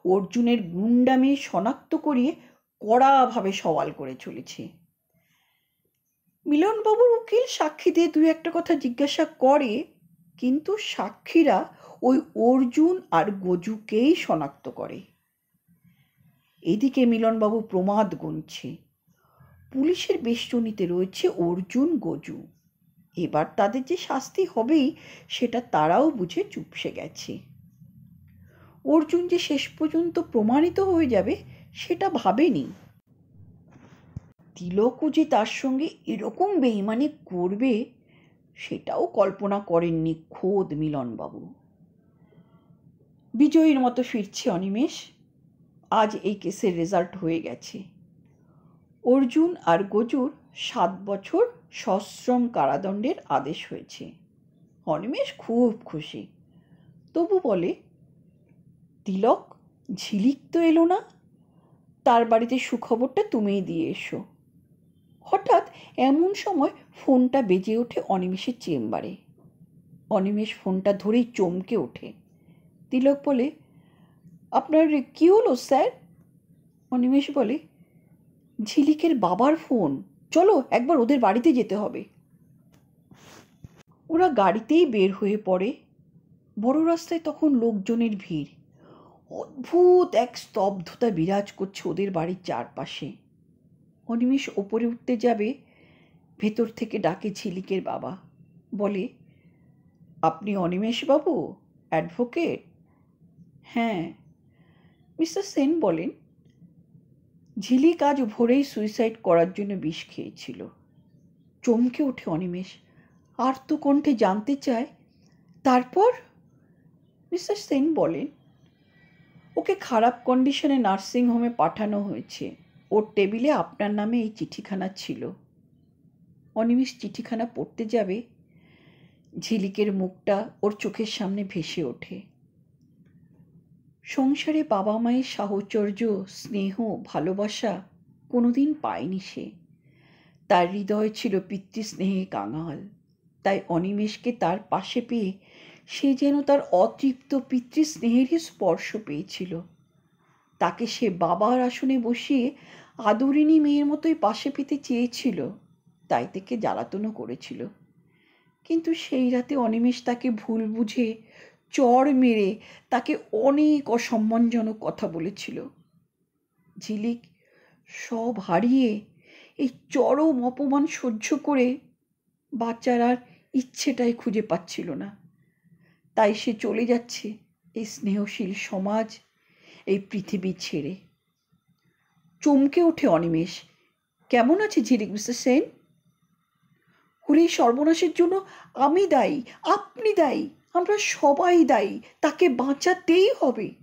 অর্জুনের গুন্ডামি শনাক্ত করিয়ে কড়াভাবে সওয়াল করে চলেছে। মিলনবাবুর উকিল সাক্ষীদের দু একটা কথা জিজ্ঞাসা করে, কিন্তু সাক্ষীরা ওই অর্জুন আর গজুকেই শনাক্ত করে। এদিকে মিলনবাবু প্রমাদ গুনছে, পুলিশের বেষ্টনীতে রয়েছে অর্জুন, গজু। এবার তাদের যে শাস্তি হবেই, সেটা তারাও বুঝে চুপসে গেছে। অর্জুন যে শেষ পর্যন্ত প্রমাণিত হয়ে যাবে সেটা ভাবেনি। তিলকও যে তার সঙ্গে এরকম বেইমানি করবে, সেটাও কল্পনা করেননি খোদ মিলনবাবু। বিজয়ীর মতো ফিরছে অনিমেষ। আজ এই কেসের রেজাল্ট হয়ে গেছে। অর্জুন আর গজুর সাত বছর সশ্রম কারাদণ্ডের আদেশ হয়েছে। অনিমেষ খুব খুশি। তবু বলে, তিলক, ঝিলিক তো এলো না? তার বাড়িতে সুখবরটা তুমিই দিয়ে এসো। হঠাৎ এমন সময় ফোনটা বেজে ওঠে অনিমেষের চেম্বারে। অনিমেষ ফোনটা ধরেই চমকে ওঠে। তিলক বলে, আপনার কী হলো, স্যার? অনিমেষ বলে, ঝিলিকের বাবার ফোন। চলো একবার ওদের বাড়িতে যেতে হবে। ওরা গাড়িতেই বের হয়ে পড়ে। বড় রাস্তায় তখন লোকজনের ভিড়। অদ্ভুত এক স্তব্ধতা বিরাজ করছে ওদের বাড়ির চারপাশে। অনিমেষ ওপরে উঠতে যাবে, ভেতর থেকে ডাকে ঝিলিকের বাবা, বলে, আপনি অনিমেষবাবু অ্যাডভোকেট? হ্যাঁ। মিস্টার সেন বলেন, ঝিলিক আজ ভোরেই সুইসাইড করার জন্য বিষ খেয়েছিল। চমকে ওঠে অনিমেষ। আর তো আর্তকণ্ঠে জানতে চায়, তারপর? মিস্টার সেন বলেন ওকে খারাপ কন্ডিশনে নার্সিংহোমে পাঠানো হয়েছে। ওর টেবিলে আপনার নামে এই চিঠিখানা ছিল। অনিমেষ চিঠিখানা পড়তে যাবে, ঝিলিকের মুখটা ওর চোখের সামনে ভেসে ওঠে। সংসারে বাবা মায়ের সাহচর্য, স্নেহ, ভালোবাসা কোনোদিন পায়নি সে। তার হৃদয় ছিল পিতৃস্নেহে কাঙাল। তাই অনিমেষকে তার পাশে পেয়ে সে যেন তার অতৃপ্ত পিতৃস্নেহেরই স্পর্শ পেয়েছিল। তাকে সে বাবার আসনে বসিয়ে আদরিনী মেয়ের মতোই পাশে পেতে চেয়েছিল, তাই থেকে জ্বালাতনও করেছিল। কিন্তু সেই রাতে অনিমেষ তাকে ভুল বুঝে চর মেরে তাকে অনেক অসম্মানজনক কথা বলেছিল। ঝিলিক সব হারিয়ে এই চরম অপমান সহ্য করে বাচ্চার আর ইচ্ছেটাই খুঁজে পাচ্ছিল না। তাই সে চলে যাচ্ছে এই স্নেহশীল সমাজ, এই পৃথিবী ছেড়ে। চমকে ওঠে অনিমেষ। কেমন আছে ঝিরিক, মিস্টার সেন? ওর সর্বনাশের জন্য আমি দায়ী, আপনি দায়ী, আমরা সবাই দায়ী, তাকে বাঁচাতেই হবে।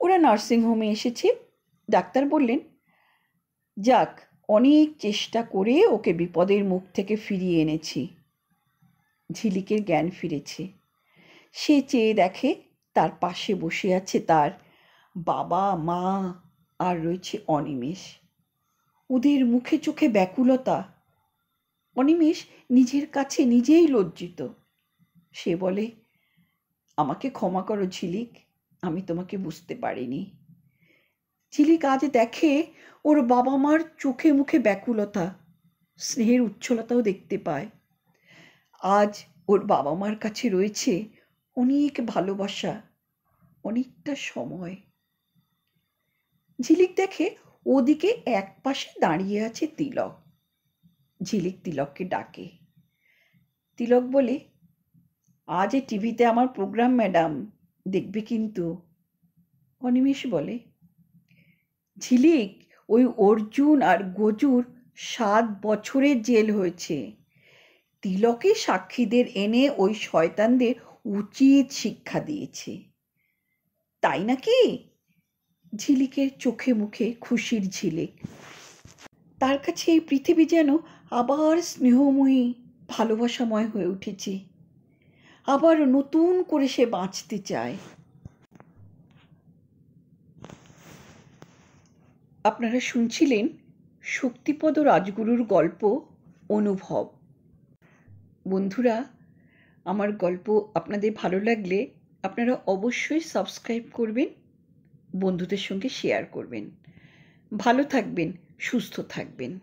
ওরা নার্সিংহোমে এসেছে। ডাক্তার বললেন, যাক, অনেক চেষ্টা করে ওকে বিপদের মুখ থেকে ফিরিয়ে এনেছি। ঝিলিকের জ্ঞান ফিরেছে। সে চেয়ে দেখে তার পাশে বসে আছে তার বাবা, মা আর রয়েছে অনিমেষ। ওদের মুখে চোখে ব্যাকুলতা। অনিমেষ নিজের কাছে নিজেই লজ্জিত। সে বলে, আমাকে ক্ষমা করো ঝিলিক, আমি তোমাকে বুঝতে পারিনি। ঝিলিক আজ দেখে ওর বাবা মার চোখে মুখে ব্যাকুলতা, স্নেহের উচ্ছলতাও দেখতে পায়। আজ ওর বাবা মার কাছে রয়েছে অনেক ভালোবাসা, অনেকটা সময়। ঝিলিক দেখে ওদিকে এক পাশে দাঁড়িয়ে আছে তিলক। ঝিলিক তিলককে ডাকে। তিলক বলে, আজ এই টিভিতে আমার প্রোগ্রাম, ম্যাডাম। দেখবে কিন্তু। অনিমেষ বলে, ঝিলিক, ওই অর্জুন আর গজুর সাত বছরের জেল হয়েছে। তিলকে সাক্ষীদের এনে ওই শয়তানদের উচিত শিক্ষা দিয়েছে। তাই নাকি? ঝিলিকের চোখে মুখে খুশির ঝিলিক। তার কাছে এই পৃথিবী যেন আবার স্নেহময়ী, ভালোবাসাময় হয়ে উঠেছে। আবার নতুন করে সে বাঁচতে চায়। আপনারা শুনছিলেন শক্তিপদ রাজগুরুর গল্প, অনুভব। বন্ধুরা, আমার গল্প আপনাদের ভালো লাগলে আপনারা অবশ্যই সাবস্ক্রাইব করবেন, বন্ধুদের সঙ্গে শেয়ার করবেন। ভালো থাকবেন, সুস্থ থাকবেন।